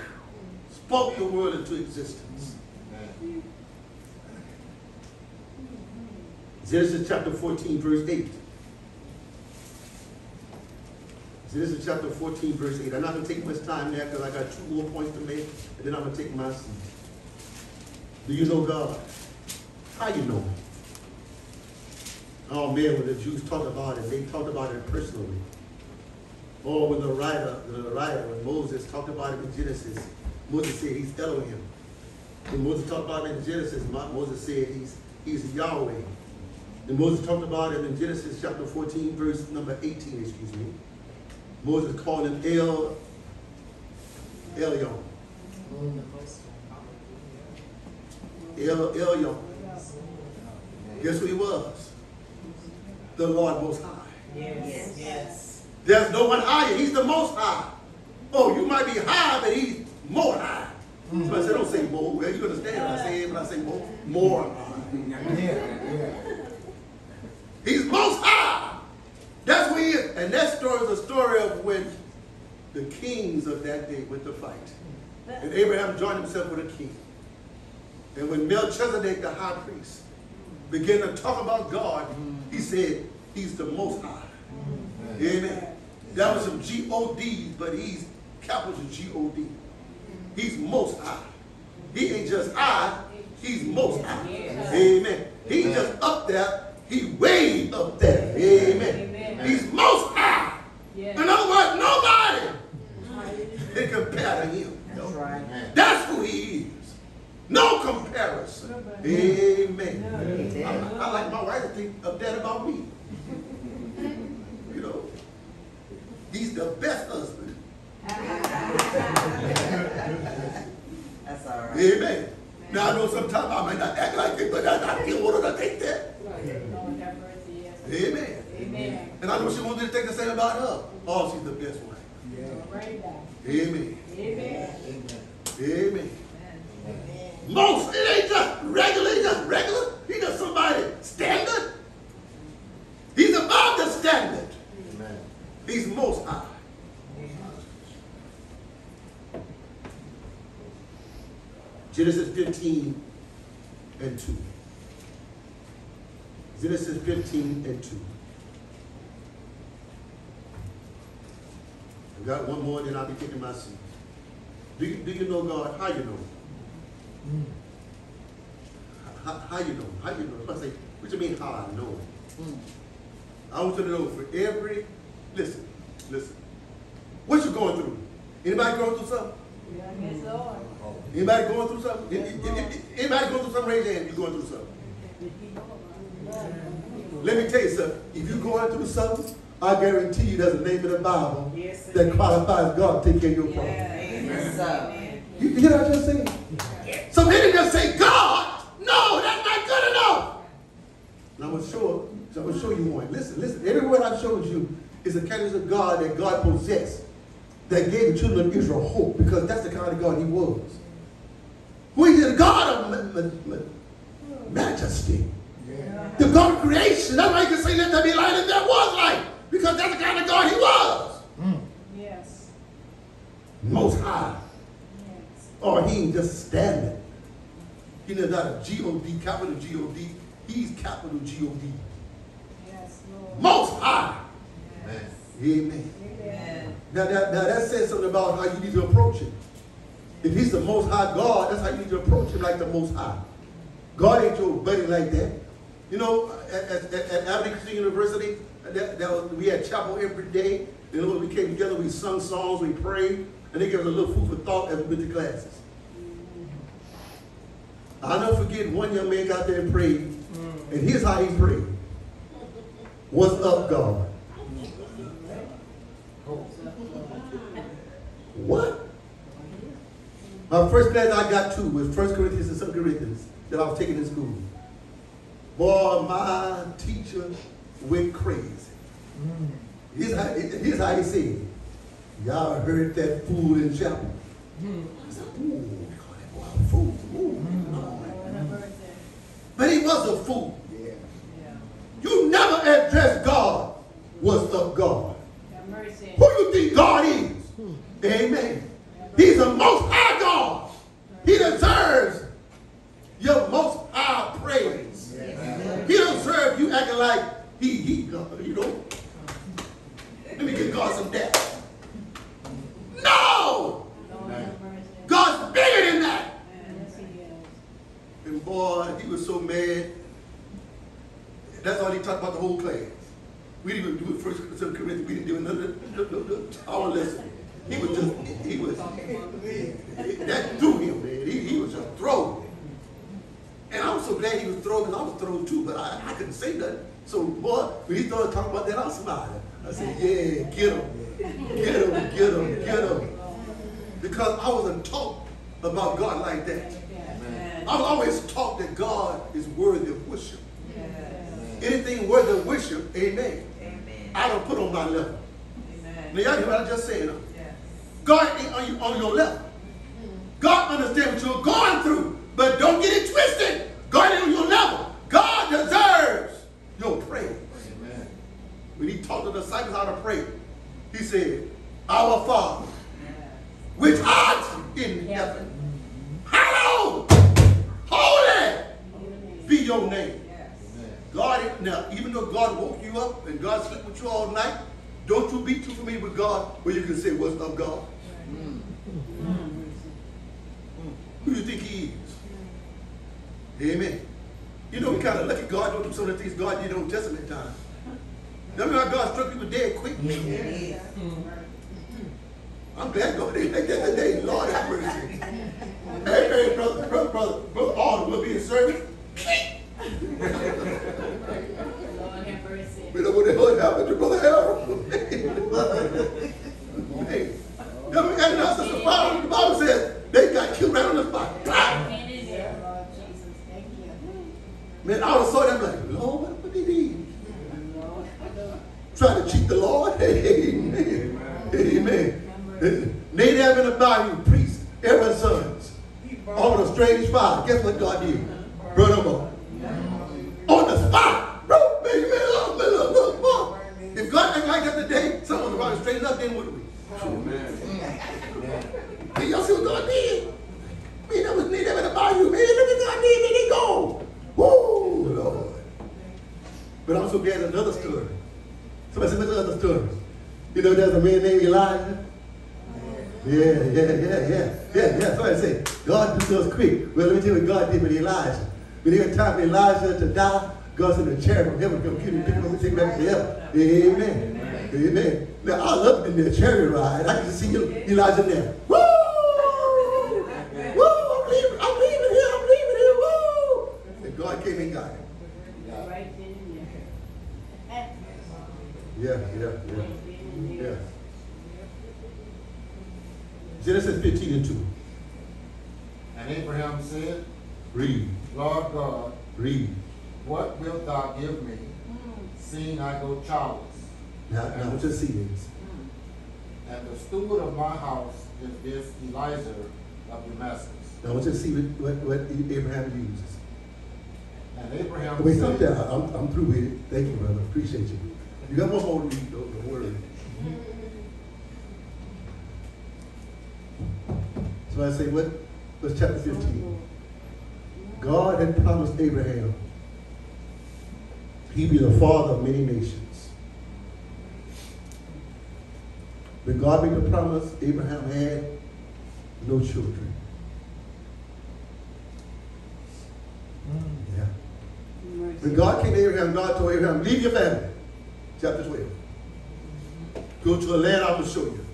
spoke the world into existence. Genesis chapter 14, verse 8. Genesis chapter 14, verse 8. I'm not going to take much time there because I got two more points to make, and then I'm going to take my seat. Do you know God? How you know him? Oh man, when the Jews talked about it, they talked about it personally. Or when the writer, the writer, when Moses talked about it in Genesis, Moses said he's Elohim. When Moses talked about it in Genesis, Moses said he's, he's Yahweh. And Moses talked about it in Genesis chapter 14, verse number 18, excuse me. Moses called him El, Elyon. El, Elyon. Guess who he was? The Lord Most High. Yes. Yes. There's no one higher. He's the most high. Oh, you might be high, but he's more high. Mm-hmm. So I said, don't say more. Well, you understand what I say, but I say more. More high. Yeah, yeah. He's most high. That's where he is. And that story is a story of when the kings of that day went to fight. And Abraham joined himself with a king. And when Melchizedek, the high priest, began to talk about God, mm-hmm. He said, he's the most high. Amen. That was some G-O-D's, but he's capital G-O-D. He's most high. He ain't just high, he's most high. Amen. He ain't just up there, he way up there. Amen. He's most high. In other words, nobody can compare to him. That's right. That's who he is. No comparison. Amen. Amen. I, I like my wife to think of that about me. You know, he's the best husband. That's all right. Amen. Now I know sometimes I might not act like it, but I, I still want her to think that. Amen. Amen. And I know she wants me to think the same about her. Oh, she's the best wife. Right back. Amen. Amen. Amen. Most, it ain't just regular, he just regular. He just somebody standard. He's above the standard. Amen. He's most high. Genesis 15 and 2. Genesis 15 and 2. I've got one more, then I'll be taking my seat. Do you, do you know God? How you know him? How, how you know? How you know? I say, what you mean how I know him? I want you to know for every, listen, listen. What you going through? Anybody going through something? Yes, Lord. Anybody going through something? If- if- if- if- Anybody going through something? Raise your hand. You going through something? Let me tell you something. If you're going through something, I guarantee you there's a name in the Bible Yes, that qualifies God to take care of your problem. Yes, sir. You, you hear what I just said? So many just say, God, no, that's not good enough. And I'm gonna show, so I'm gonna show you one. Listen, listen. every word I've showed you is a character of God that God possessed, that gave the children of Israel hope, because that's the kind of God He was. Who is the God of ma- ma- ma- majesty, the God of creation. That's why you can say, "Let there be light," and there was light, because that's the kind of God He was. Mm. Yes. Most High. Yes. Or He ain't just standing. He is not a G-O-D, capital G-O-D. He's capital G-O-D. Yes, Lord. Most High. Amen. Amen. Amen. Now, that, now that says something about how you need to approach him. If he's the most high God, that's how you need to approach him like the most high. God ain't your buddy like that. You know, at, at, Abilene Christian University, that, that was, we had chapel every day. You know, we came together, we sung songs, we prayed, and they gave us a little food for thought as we went to classes. I'll never forget one young man got there and prayed, and here's how he prayed. What's up, God? What? My first class I got to was First Corinthians and 2 Corinthians that I was taking in school. Boy, my teacher went crazy. Here's how, here's how he said. Y'all heard that fool in chapel. I said, ooh, they call that boy a fool. Ooh, Lord. But he was a fool. Yeah. You never address God. What's up, God? Who you think God is? Amen. He's the most high God. He deserves your most high praise. He don't serve you acting like he, he, God, you know. Let me give God some that. No! God's bigger than that. And boy, he was so mad. That's all he talked about the whole class. We didn't even do it first Corinthians. We didn't do another no, no, no, our lesson. He was just he was that threw him, man. He, he was just thrown. And I was so glad he was thrown because I was thrown too, but I, I couldn't say nothing. So boy, when he started talking about that, I was smiling. I said, Yeah, get him. Get him, get him, get him. Because I wasn't taught about God like that. I've always taught that God is worthy of worship. Anything worthy of worship, amen. Amen. I don't put on my level. Amen. Now y'all hear what I just said? God ain't on, you, on your level. God understands what you're going through, but don't get it twisted. God ain't on your level. God deserves your praise. Amen. When he taught the disciples how to pray, he said, Our Father, which art in heaven, hallowed, holy be your name. God, now, even though God woke you up and God slept with you all night, don't you be too familiar with God where you can say, What's up, God? Who do you think He is? Amen. You know, we kind of lucky God don't do some of the things God did Old Testament time. Remember how God struck people dead quick? Yes. Hmm. I'm glad God ain't like that today. Lord have mercy. hey, hey, brother, brother, brother, brother Alden will be in service. Lord have mercy. We know what the hell happened to Brother Harold. du la jeunesse And Abraham Wait, stop there. I'm, I'm through with it. Thank you, brother. Appreciate you. You got one more to read, don't, don't worry. So I say, what, what's chapter fifteen? God had promised Abraham he'd be the father of many nations. When God made the promise, Abraham had no children. Mm. Yeah. When God came to Abraham, God told Abraham, leave your family. Chapter 12. Go to a land I will show you.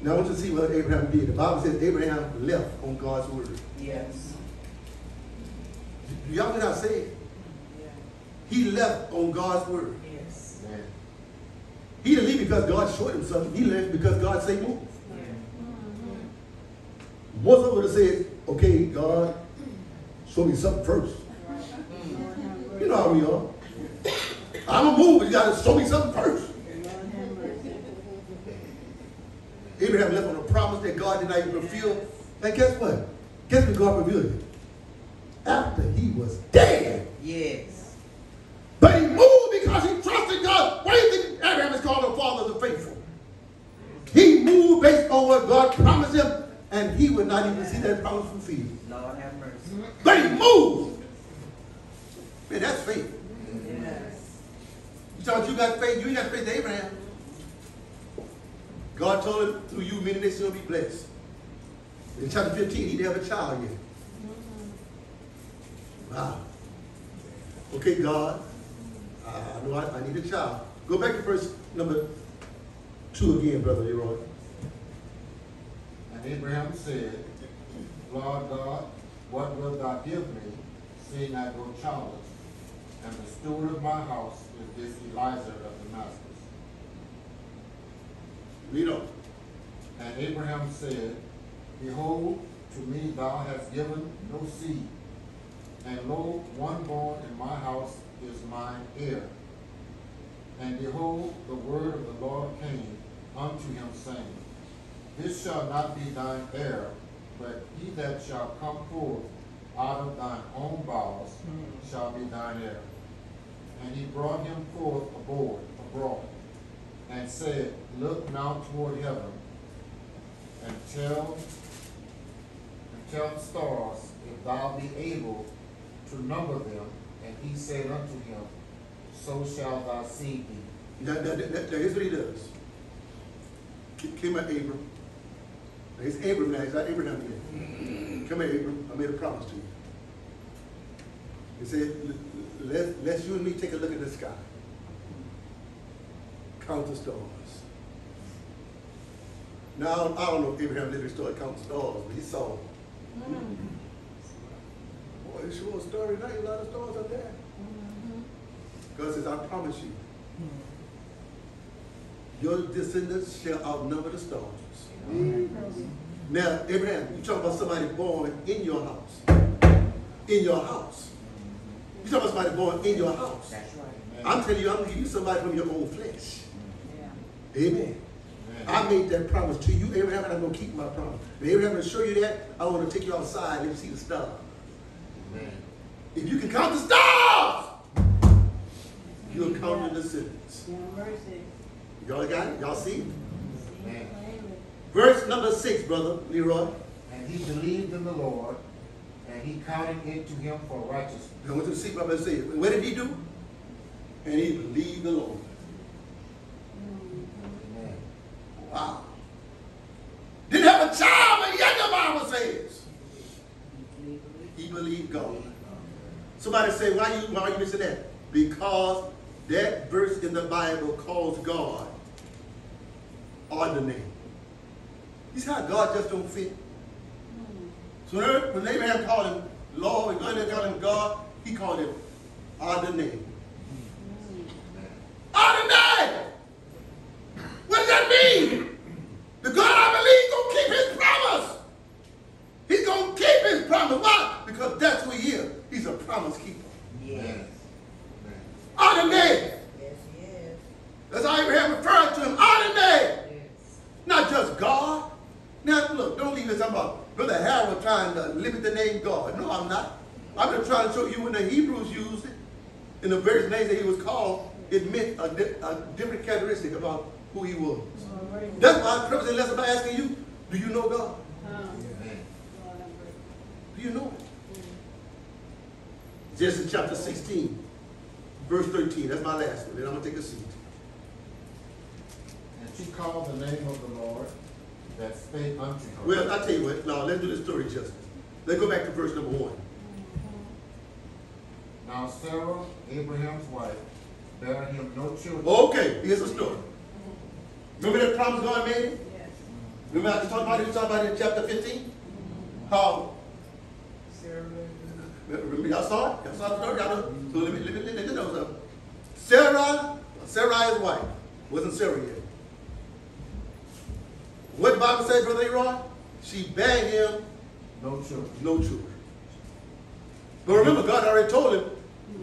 Now I want you to see what Abraham did. The Bible says Abraham left on God's word. Yes. Do y'all know what I said? He left on God's word. Yes. Man, He didn't leave because God showed him something. He left because God said move. Most of them would have said, okay, God, show me something first. You know how we are. I'm a move, but you got to show me something first. Abraham left on a promise that God did not even fulfill. And guess what? Guess what God revealed it? After he was dead. Yes. But he moved because he trusted God. Why do you think Abraham is called the father of the faithful? He moved based on what God promised him, and he would not even see that promise fulfilled. Lord have mercy. But he moved. Man, that's faith. Yes. You thought you got faith, you ain't got faith to Abraham. God told him, through you, many nations will be blessed. In chapter 15, he didn't have a child yet. Wow. Okay, God, I know I, I need a child. Go back to verse number two again, Brother Leroy. And Abraham said, Lord God, what wilt thou give me, seeing I go childless? And the steward of my house is this Eliezer of Damascus. Read on. And Abraham said, Behold, to me thou hast given no seed, and lo, one born in my house is mine heir. And behold, the word of the Lord came unto him, saying, This shall not be thine heir, but he that shall come forth out of thine own bowels shall be thine heir. And he brought him forth abroad, abroad, and said, Look now toward heaven, and tell, and tell the stars, if thou be able to number them. And he said unto him, So shall thy seed be. Now, here's what he does. Came at Abram. Now, he's Abram now, he's not Abraham yet. Come here, Abram, I made a promise to you. He said, let, let's you and me take a look at the sky. Count the stars. Now, I don't know if Abraham literally started counting stars, but he saw. Mm-hmm. Boy, it sure a story night, a lot of stars up there. Mm-hmm. God says, I promise you, your descendants shall outnumber the stars. Mm-hmm. Now, Abraham, you talking about somebody born in your house. In your house. You talking about somebody born in your house. That's right. I'm telling you, I'm gonna give you somebody from your own flesh. Yeah. Amen. I made that promise to you, Abraham, and I'm gonna keep my promise. But Abraham, to show you that, I want to take you outside and see the stars. Amen. If you can count the stars, you'll count the descendants. Y'all got it? Y'all see? Amen. Verse number six, brother Leroy. And he believed in the Lord, and he counted it to him for righteousness. I want you to see what saying. What did he do? And he believed the Lord. Amen. Wow. Didn't have a child, but yet the Bible says he believed God. Somebody say, why you why are you missing that? Because that verse in the Bible calls God on the name. You see how God just don't fit? So when Abraham called him Lord, when they called him God, he called him Adonai. Adonai! What does that mean? The God I believe gonna keep his promise. He's gonna keep his promise. Why? Because that's who he is. He's a promise keeper. Yes. Adonai. Yes, yes. That's how Abraham referred to him. Adonai. Yes. Not just God. Now look, don't leave this. I'm about limit the name God. No, I'm not. I'm just trying to show you when the Hebrews used it, in the various names that he was called, it meant a, di- a different characteristic about who he was. That's why I'm purposely lesson by asking you, do you know God? Amen. Do you know him? Genesis chapter 16, verse 13. That's my last one. Then I'm going to take a seat. And she called the name of the Lord that spake unto her. Well, I'll tell you what. Now, let's do the story justice. Let's go back to verse number one. Now Sarah, Abraham's wife, bare him no children. Okay, here's the story. Remember that promise God made? Yes. Remember I talked about it, we talked about it in chapter 15? How, remember y'all saw it? Y'all saw the story? Y'all know? So let me, let me, let me, know something. Sarah, Sarai's wife, wasn't Sarah yet. What the Bible says, Brother Leroy? She bare him No children. no children. But remember, God already told him,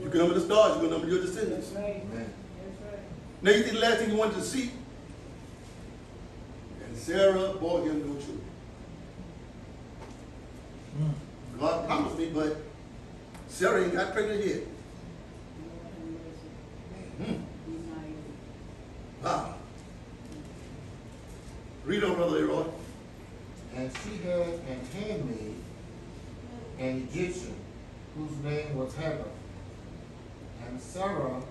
you can number the stars, you can number your descendants. That's right. Amen. That's right. Now you think the last thing you wanted to see? And Sarah bore him no children. Hmm. God promised me, but Sarah ain't got pregnant yet. Lord have mercy. Hmm. Be naive. Wow. Read on, Brother Leroy. And she had an handmaid, an Egyptian, whose name was Hagar. And Sarah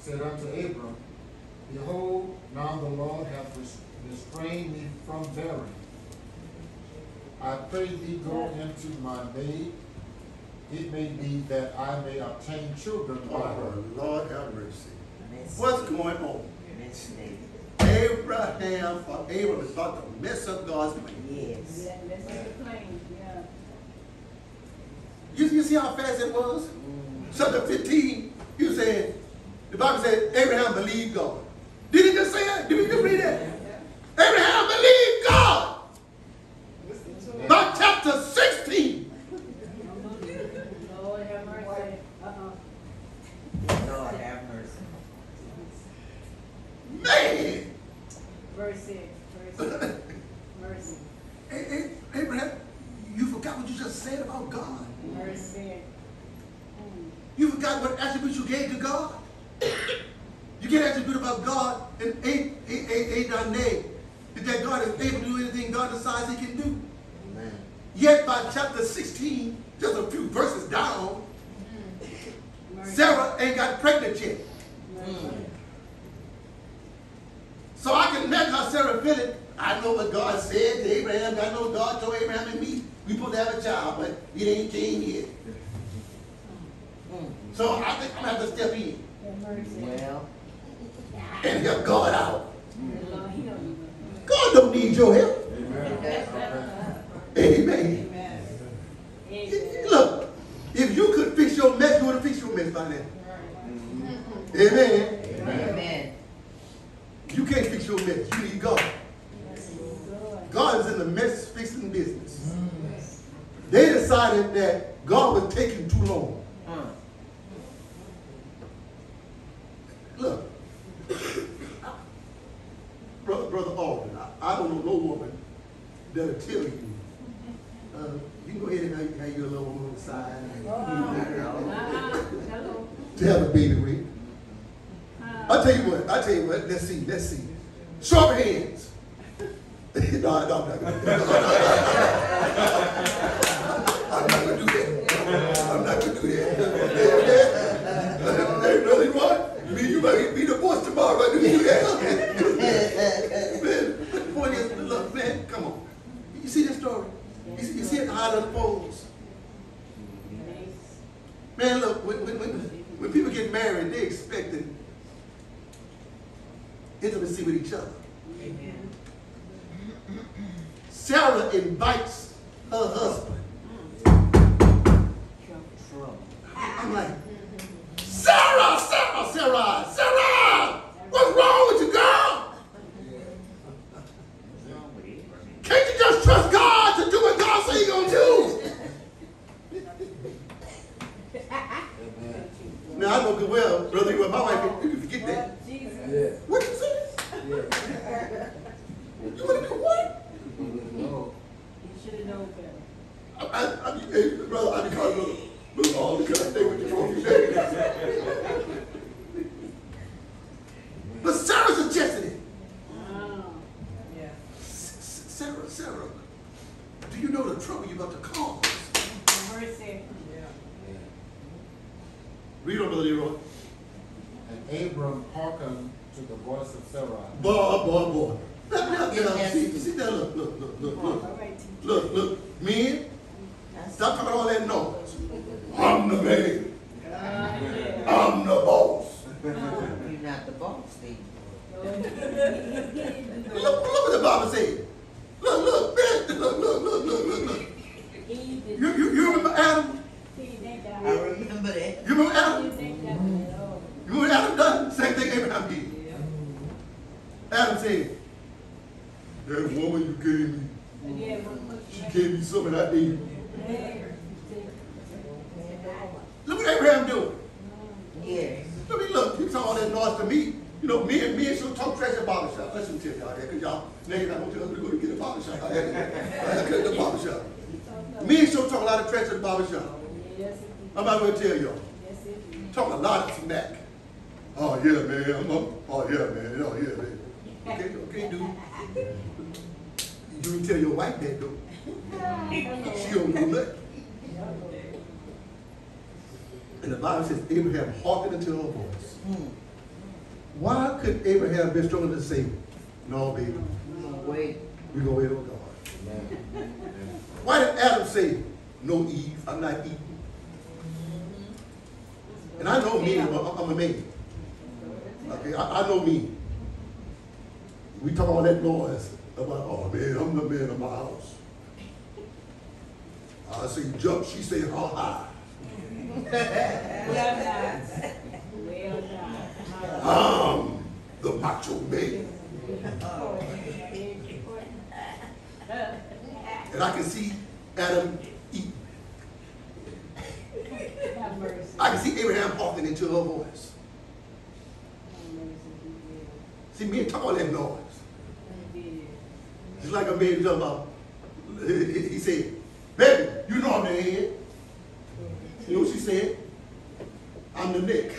said unto Abram, Behold, now the Lord hath restrained me from bearing. I pray thee go into my maid. It may be that I may obtain children by her. Oh, Lord have mercy. What's going on? Miss Lady. Abraham, or Abram is about to mess up God's plan. Yes. Yeah, Let's make it plain, yeah. You, you see how fast it was? Chapter 15, you said, the Bible said Abraham believed God. Did he just say that? Did we just read that? Abraham believed God. By chapter 16. Lord have mercy. Uh-uh. Lord have mercy. Man. Verse six, verse six. Mercy, A- A- Abraham, you forgot what you just said about God. verse six. Mm. You forgot what attributes you gave to God. You get attribute about God in eight, eight, eight, eight, nine, nine. That God is able to do anything God decides he can do. Amen. Yet by chapter 16, just a few verses down, Mercy, Sarah ain't got pregnant yet. mercy. So I can imagine how Sarah feeling. I know what God said to Abraham. I know God told Abraham and me we supposed to have a child, but it ain't came yet. So I think I'm gonna have to step in Have mercy. Well, and help God out. Lord, he don't even. God don't need your help. Amen. Amen. Look, if you could fix your mess, you would have fixed your mess by now. Amen. amen. You can't fix your mess. You need God. Lord. God is in the mess fixing business. They decided that God was taking too long. Mm. Look, brother, brother Alden, I, I don't know no woman that'll tell you. Uh, you can go ahead and have, have your little one on the side Uh-uh. Hello. to have a baby with. I'll tell you what, I'll tell you what. Let's see, let's see. Show your hands. no, no, I'm not gonna do that. I'm not gonna do that. I'm not gonna do that. Hey, brother, what? Me, you might be divorced tomorrow. I do you do that. man, but the point is, look, man, come on. You see this story? You see, you see it unfolds. Man, look, when, when, when, when people get married, they're expecting intimacy with each other. It did. Talk a lot of smack. Oh yeah, man. I'm up. Oh yeah, man. Oh yeah, man. Okay, okay, dude. You can tell your wife that though. She don't know nothing. And the Bible says Abraham hearkened unto her voice. Why could Abraham been strong enough to say, no, baby, Wait. we're gonna wait on God? Why did Adam say, no, Eve, I'm not eating? And I know me, I'm a, I'm a man. Okay, I, I know me. We talk all that noise about, oh man, I'm the man of my house. I say jump, she say how high. Well done. Well done. I'm the macho man. Oh, and I can see Adam eat. Have mercy. I can see Abraham hearkening into her voice. See, me talk all that noise. Just like a baby talking about, he said, baby, you know I'm the head. You know what she said? I'm the neck.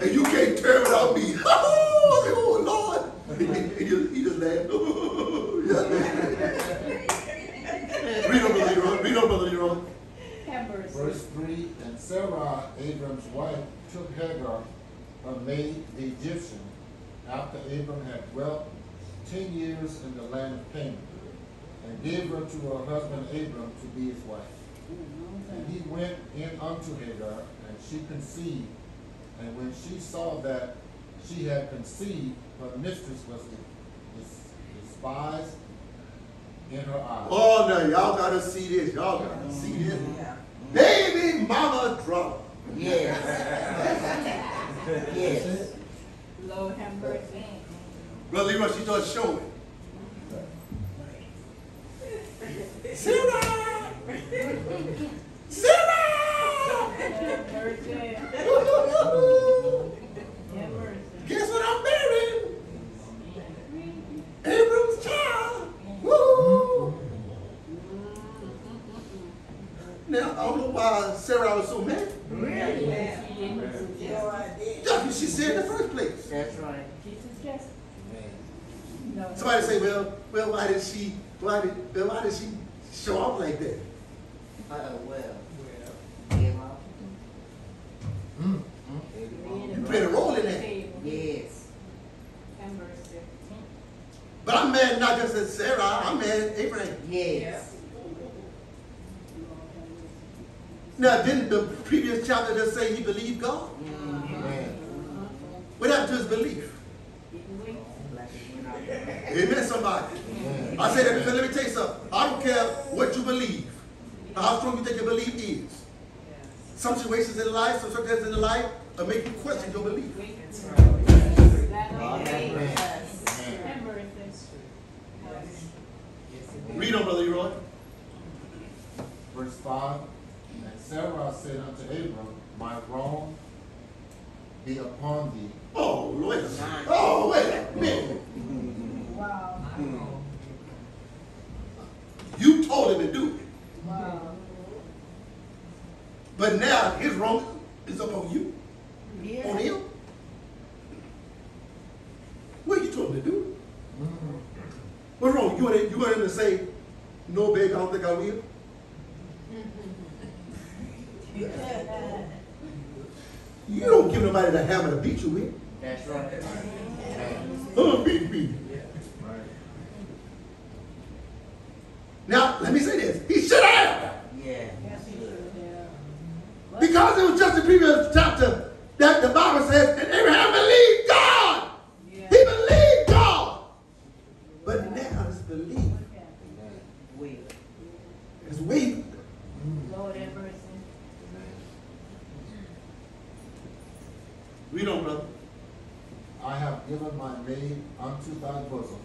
and you can't turn without me. oh, Lord. And he just laughed. yeah. Read on, Brother Leroy. Read on, Brother Leroy. Have 3 And Sarah, Abram's wife, took Hagar, her maid, the Egyptian, after Abram had dwelt ten years in the land of Canaan, and gave her to her husband Abram to be his wife. And he went in unto Hagar, and she conceived. And when she saw that she had conceived, her mistress was despised in her eyes. Oh, now y'all gotta see this. Y'all gotta see this. Baby mama drama. Yes. Yes. Lord have mercy. Brother Leroy, she started showing. Sarah! Sarah! Have mercy. Have mercy. Guess what I'm marrying? Abram's child. Woo! Now, I don't know why Sarah was so mad. Just what she said in the first place. That's right. She suggested. No. Somebody say, well, well, why did she, why did, well, why did she show off like that? Uh, well. Yeah, well, Mm, You played a role in that. Yes. But I'm mad not just at Sarah, I'm mad at Abraham. Yes. Now, didn't the previous chapter just say he believed God? Amen. What happened to his belief? Amen, somebody. Mm-hmm. I said, that let me tell you something. I don't care what you believe, how strong you think your belief is. Some situations in life, some circumstances in life, will make you question your belief. That God have mercy. Have Amen. mercy. Read on, Brother Leroy. Verse 5 And Sarah said unto Abram, My wrong be upon thee. Oh, wait a minute. Oh, wait a minute. Wow. You told him to do it. Wow. But now his wrong is up on you, on him. What you told him to do? Mm-hmm. What's wrong? You want him, you want him to say, no, babe, I don't think I will? You don't give nobody the hammer to beat you with. That's right. Oh, beat me. Now, let me say this. He should have. Yeah. Because it was just the previous chapter that the Bible says, and Abraham believed God. He believed God. But now it's belief. Will. It's weak. Lord have mercy. Read on, brother. I have given my maid unto thy bosom,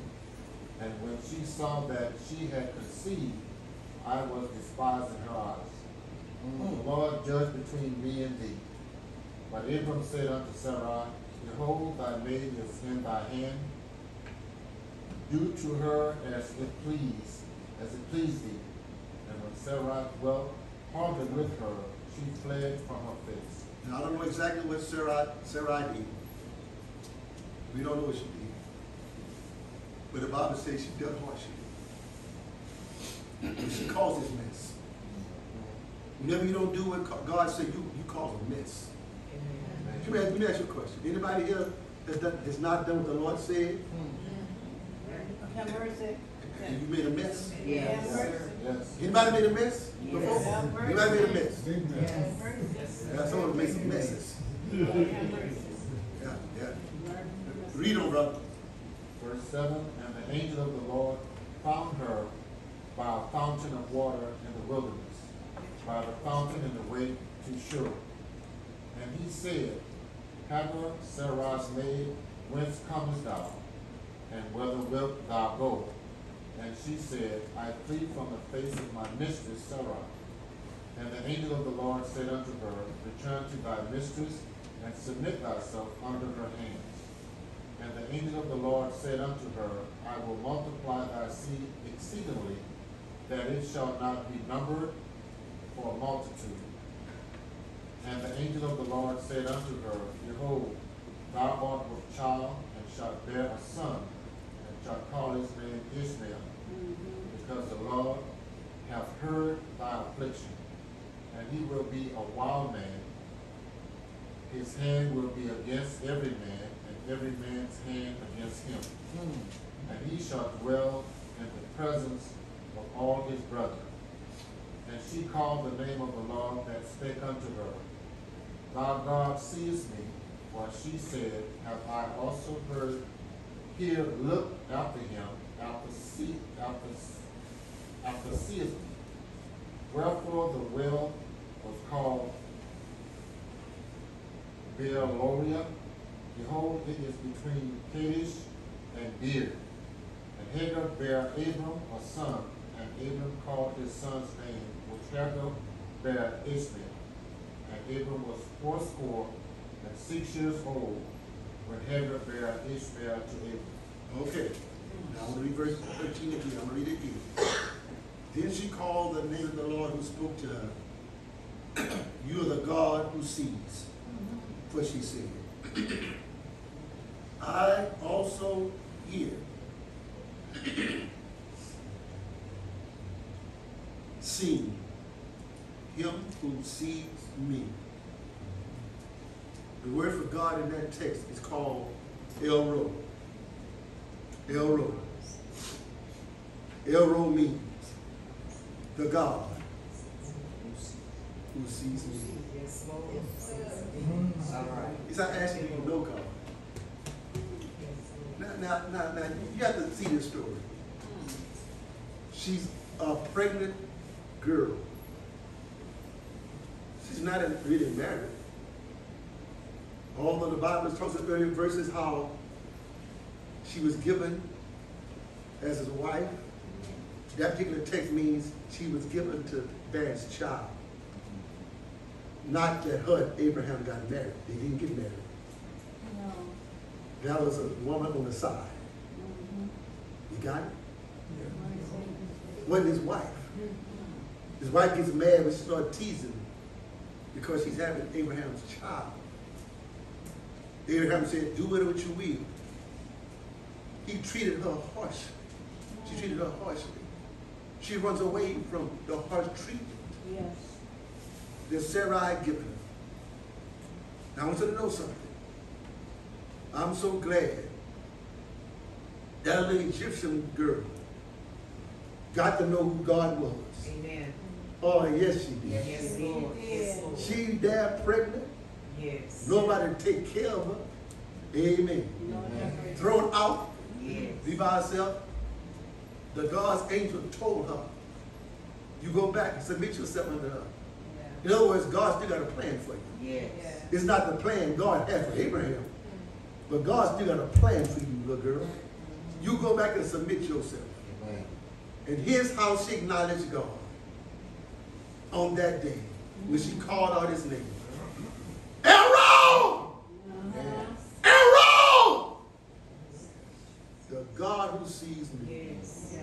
and when she saw that she had conceived, I was despised in her eyes. The hmm. Lord judge between me and thee. But Abram said unto Sarai, Behold, thy maid is in thy hand. Do to her as it please, as it please thee. And when Sarai dwelt hardly with her, she fled from her face. Now, I don't know exactly what Sarai, Sarai did. We don't know what she did. But the Bible says she done what she did. She caused this mess. Whenever you don't do what God said, you, you cause a mess. Let me, ask, let me ask you a question. Anybody here has, done, has not done what the Lord said mm-hmm. Have mercy. and you made a mess? Have Yes. Yes. Anybody made a mess before? Yes. Anybody made a mess? Have mercy. Yeah, someone made some messes. Yeah, yeah. Read on, brother. Verse 7 And the angel of the Lord found her by a fountain of water in the wilderness, by the fountain in the way to Shur. And he said, Hagar, Sarai's maid, whence comest thou? And whither wilt thou go? And she said, I flee from the face of my mistress Sarai. And the angel of the Lord said unto her, Return to thy mistress, and submit thyself under her hands. And the angel of the Lord said unto her, I will multiply thy seed exceedingly, that it shall not be numbered for a multitude. And the angel of the Lord said unto her, Behold, thou art with child, and shalt bear a son, and shalt call his name Ishmael, mm-hmm. because the Lord hath heard thy affliction. And he will be a wild man, his hand will be against every man, and every man's hand against him. And he shall dwell in the presence of all his brethren. And she called the name of the Lord that spake unto her. Thou God seest me, for she said, Have I also heard, here look after him, after see, after, after seest me. Wherefore the well was called Bealoria. Behold, it is between Kadesh and Beer. And Hagar bare Abram a son, and Abram called his son's name, which Hagar bare Ishmael. And Abram was fourscore and six years old when Hagar bare Ishmael to Abram. Okay. Now I'm going to read verse 13 again. I'm going to read it again. Then she called the name of the Lord who spoke to her. you are the God who sees. For she said. I also hear. See him who sees me. The word for God in that text is called El Roi. El Roi. El Roi means the God who sees me. Mm-hmm. All right. He's not asking you to know God. Now, now, now, now, you have to see this story. She's a pregnant girl. She's not really married. Although the Bible talks earlier verses how she was given as his wife. That particular text means she was given to bear his child. Not that her and Abraham got married. They didn't get married. No. That was a woman on the side. Mhm. He got it. Wasn't his wife. His wife gets mad when she started teasing him because she's having Abraham's child. Abraham said, do whatever you will. He treated her harshly. She treated her harshly. She runs away from the harsh treatment Yes. That Sarah had given. Now I want you to know something. I'm so glad that little Egyptian girl got to know who God was. Amen. Oh, yes, she did. Yes, Lord. Yes, Lord. She there pregnant, Yes. nobody take care of her. Amen. Lord have. Thrown out, Yes. be by herself. The God's angel told her, you go back and submit yourself unto her. In other words, God still got a plan for you. Yes. It's not the plan God had for Abraham. But God still got a plan for you, little girl. You go back and submit yourself. Amen. And here's how she acknowledged God on that day when she called out his name. Aaron! Aaron! The God who sees me. Yes.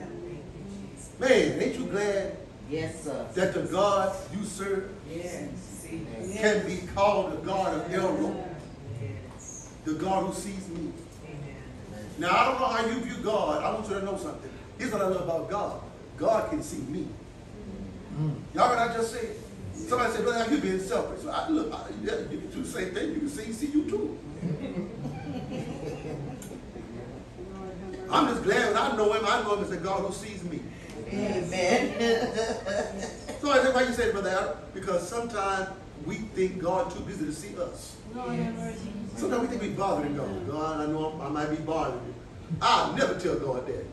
Man, ain't you glad Yes, sir. that the God you serve Yes. Can be called the God of Aaron, Yes. the God who sees me? Amen. Now, I don't know how you view God. I want you to know something. Here's what I love about God. God can see me. Mm. Y'all heard what I just said? Somebody said, brother, you being selfish. So I, look, I, yeah, you can do the same thing. You can see, see you too. Lord have mercy. I'm just glad when I know him, I know him as the God who sees me. Amen. So I said, why you say Brother Adam? Because sometimes we think God too busy to see us. Lord have mercy. Sometimes we think we bothering God. God, I know I'm- might be bothering you. I'll never tell God that.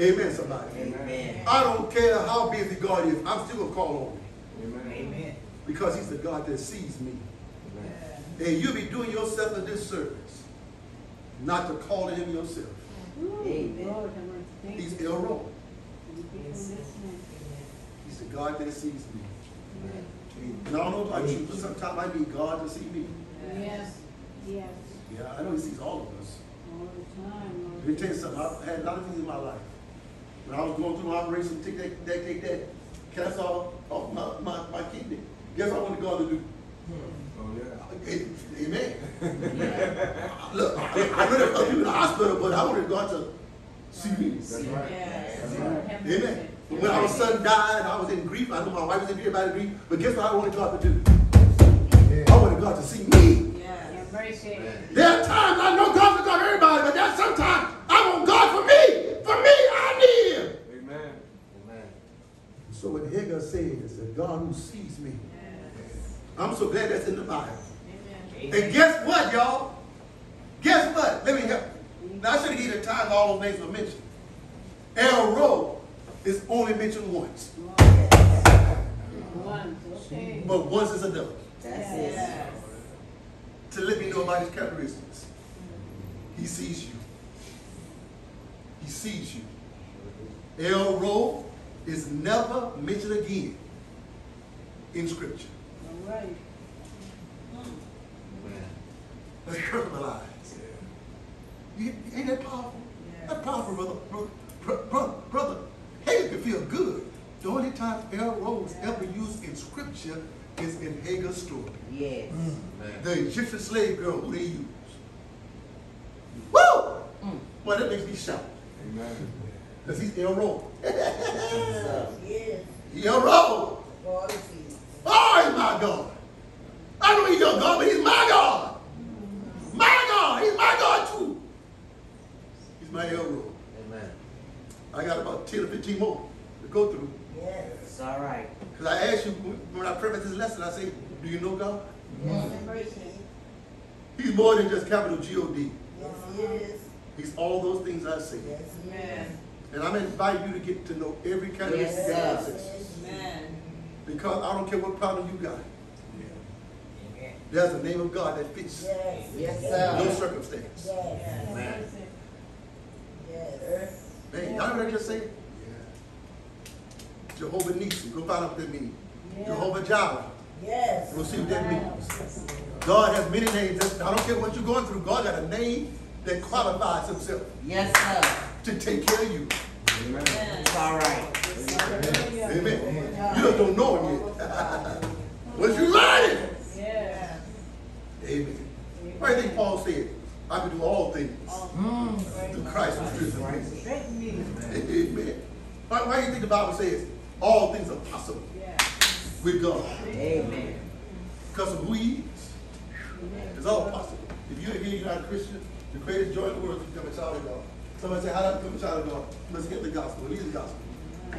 Amen, somebody. Amen. I don't care how busy God is, I'm still gonna call on him. Amen. Because he's the God that sees me. And you'll be doing yourself a disservice not to call on him yourself. Amen. Lord have mercy. Thank He's you. El Roi. Thank you for listening. He's the God that sees me. Amen. And I don't know about you, but sometimes I need God to see me. Yes, yes, Yeah, I know he sees all of us. all the time, Lord. Let me tell you something, I've had a lot of things in my life. When I was going through my operation, take that, that, take that, cast off off my, my, my kidney. Guess what I wanted God to do? Hmm. Oh, yeah. A- Amen. Look, I, I really felt you in the hospital, but I wanted God to see me. That's right. Yes, Lord have. Amen. When our son died, I was in grief. I know my wife was in grief, everybody grief. But guess what I wanted God to do? I wanted God to see me. Have mercy. There are times I know God's going to everybody, but there's sometimes I want God for me. For me, I need Him. Amen. Amen. So when Hagar says, the God who sees me, I'm so glad that's in the Bible. And guess what, y'all? Guess what? Let me help. Now, I should have given time all those names were mentioned. El Roi is only mentioned once, One, okay. but once is enough That's it. to let me know about his characteristics. He sees you. He sees you. El Roi is never mentioned again in Scripture. All right. Let's personalize. You, ain't that powerful? That's powerful, brother. Brother, brother, brother. Hagar can feel good. The only time El Roi's ever used in Scripture is in Hagar's story. Yes. Mm. Amen. The Egyptian slave girl who they used. Woo! Well, that makes me shout. Amen. Because he's El Rose. Yes. El Rose. God is here. Oh, he's my God. I know he's your God, but he's my God. My God. He's my God too. He's my El Rose. Amen. I got about 10 or 15 more to go through. Yes. It's all right. Because I asked you when I preface this lesson, I say, do you know God? Yes, have mercy. He's more than just capital G-O-D. Yes, he is. He's all those things I say. Yes, he is. And I'm inviting you to get to know every characteristic Yes, God sir. exists. Amen. Because I don't care what problem you got. There's a name of God that fits Yes. Yes, no sir. circumstance. Yes. Amen. Yes. Man, y'all heard what I just said? Jehovah Nissi. Go find out what that means. Jehovah Jireh. Yes. We'll see what that means. God has many names. I don't care what you're going through. God got a name that qualifies himself Yes, sir. to take care of you. It's all right. Amen. You just don't know him yet. Once you learn it, Yeah. amen. What do you think Paul said? I can do all things Mm. through Christ who strengthens me. Amen. Why, why do you think the Bible says all things are possible Yeah. with God? Amen. Because of who he is. It's all possible. If you're here, you're not a Christian, the greatest joy in the world is to become a child of God. Somebody say, how do I become a child of God? Let's get the gospel. Believe the gospel.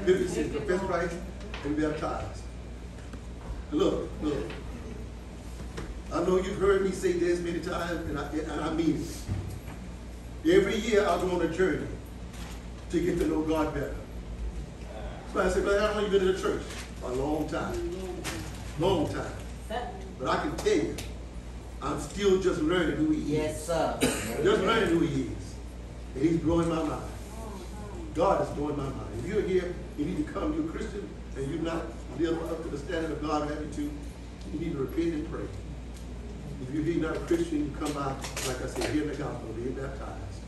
Your sins, confess Christ, and be baptized. Look, look. I know you've heard me say this many times, and I, and I mean it. Every year I go on a journey to get to know God better. So I said, brother, how long you been in the church? A long time. Long time. But I can tell you, I'm still just learning who he is. Yes, sir. Just learning who he is. And he's blowing my mind. God is blowing my mind. If you're here, you need to come, you're a Christian, and you're not live up to the standard of God you to, you need to repent and pray. If you're not a Christian, you come by, like I said, hear the gospel, be baptized.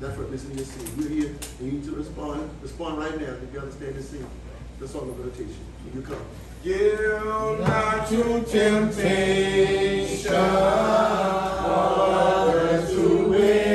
That's what listening is. You're here, you need to respond, respond right now if you understand this thing. The song of meditation. When you You come. Yield not to temptation, but to.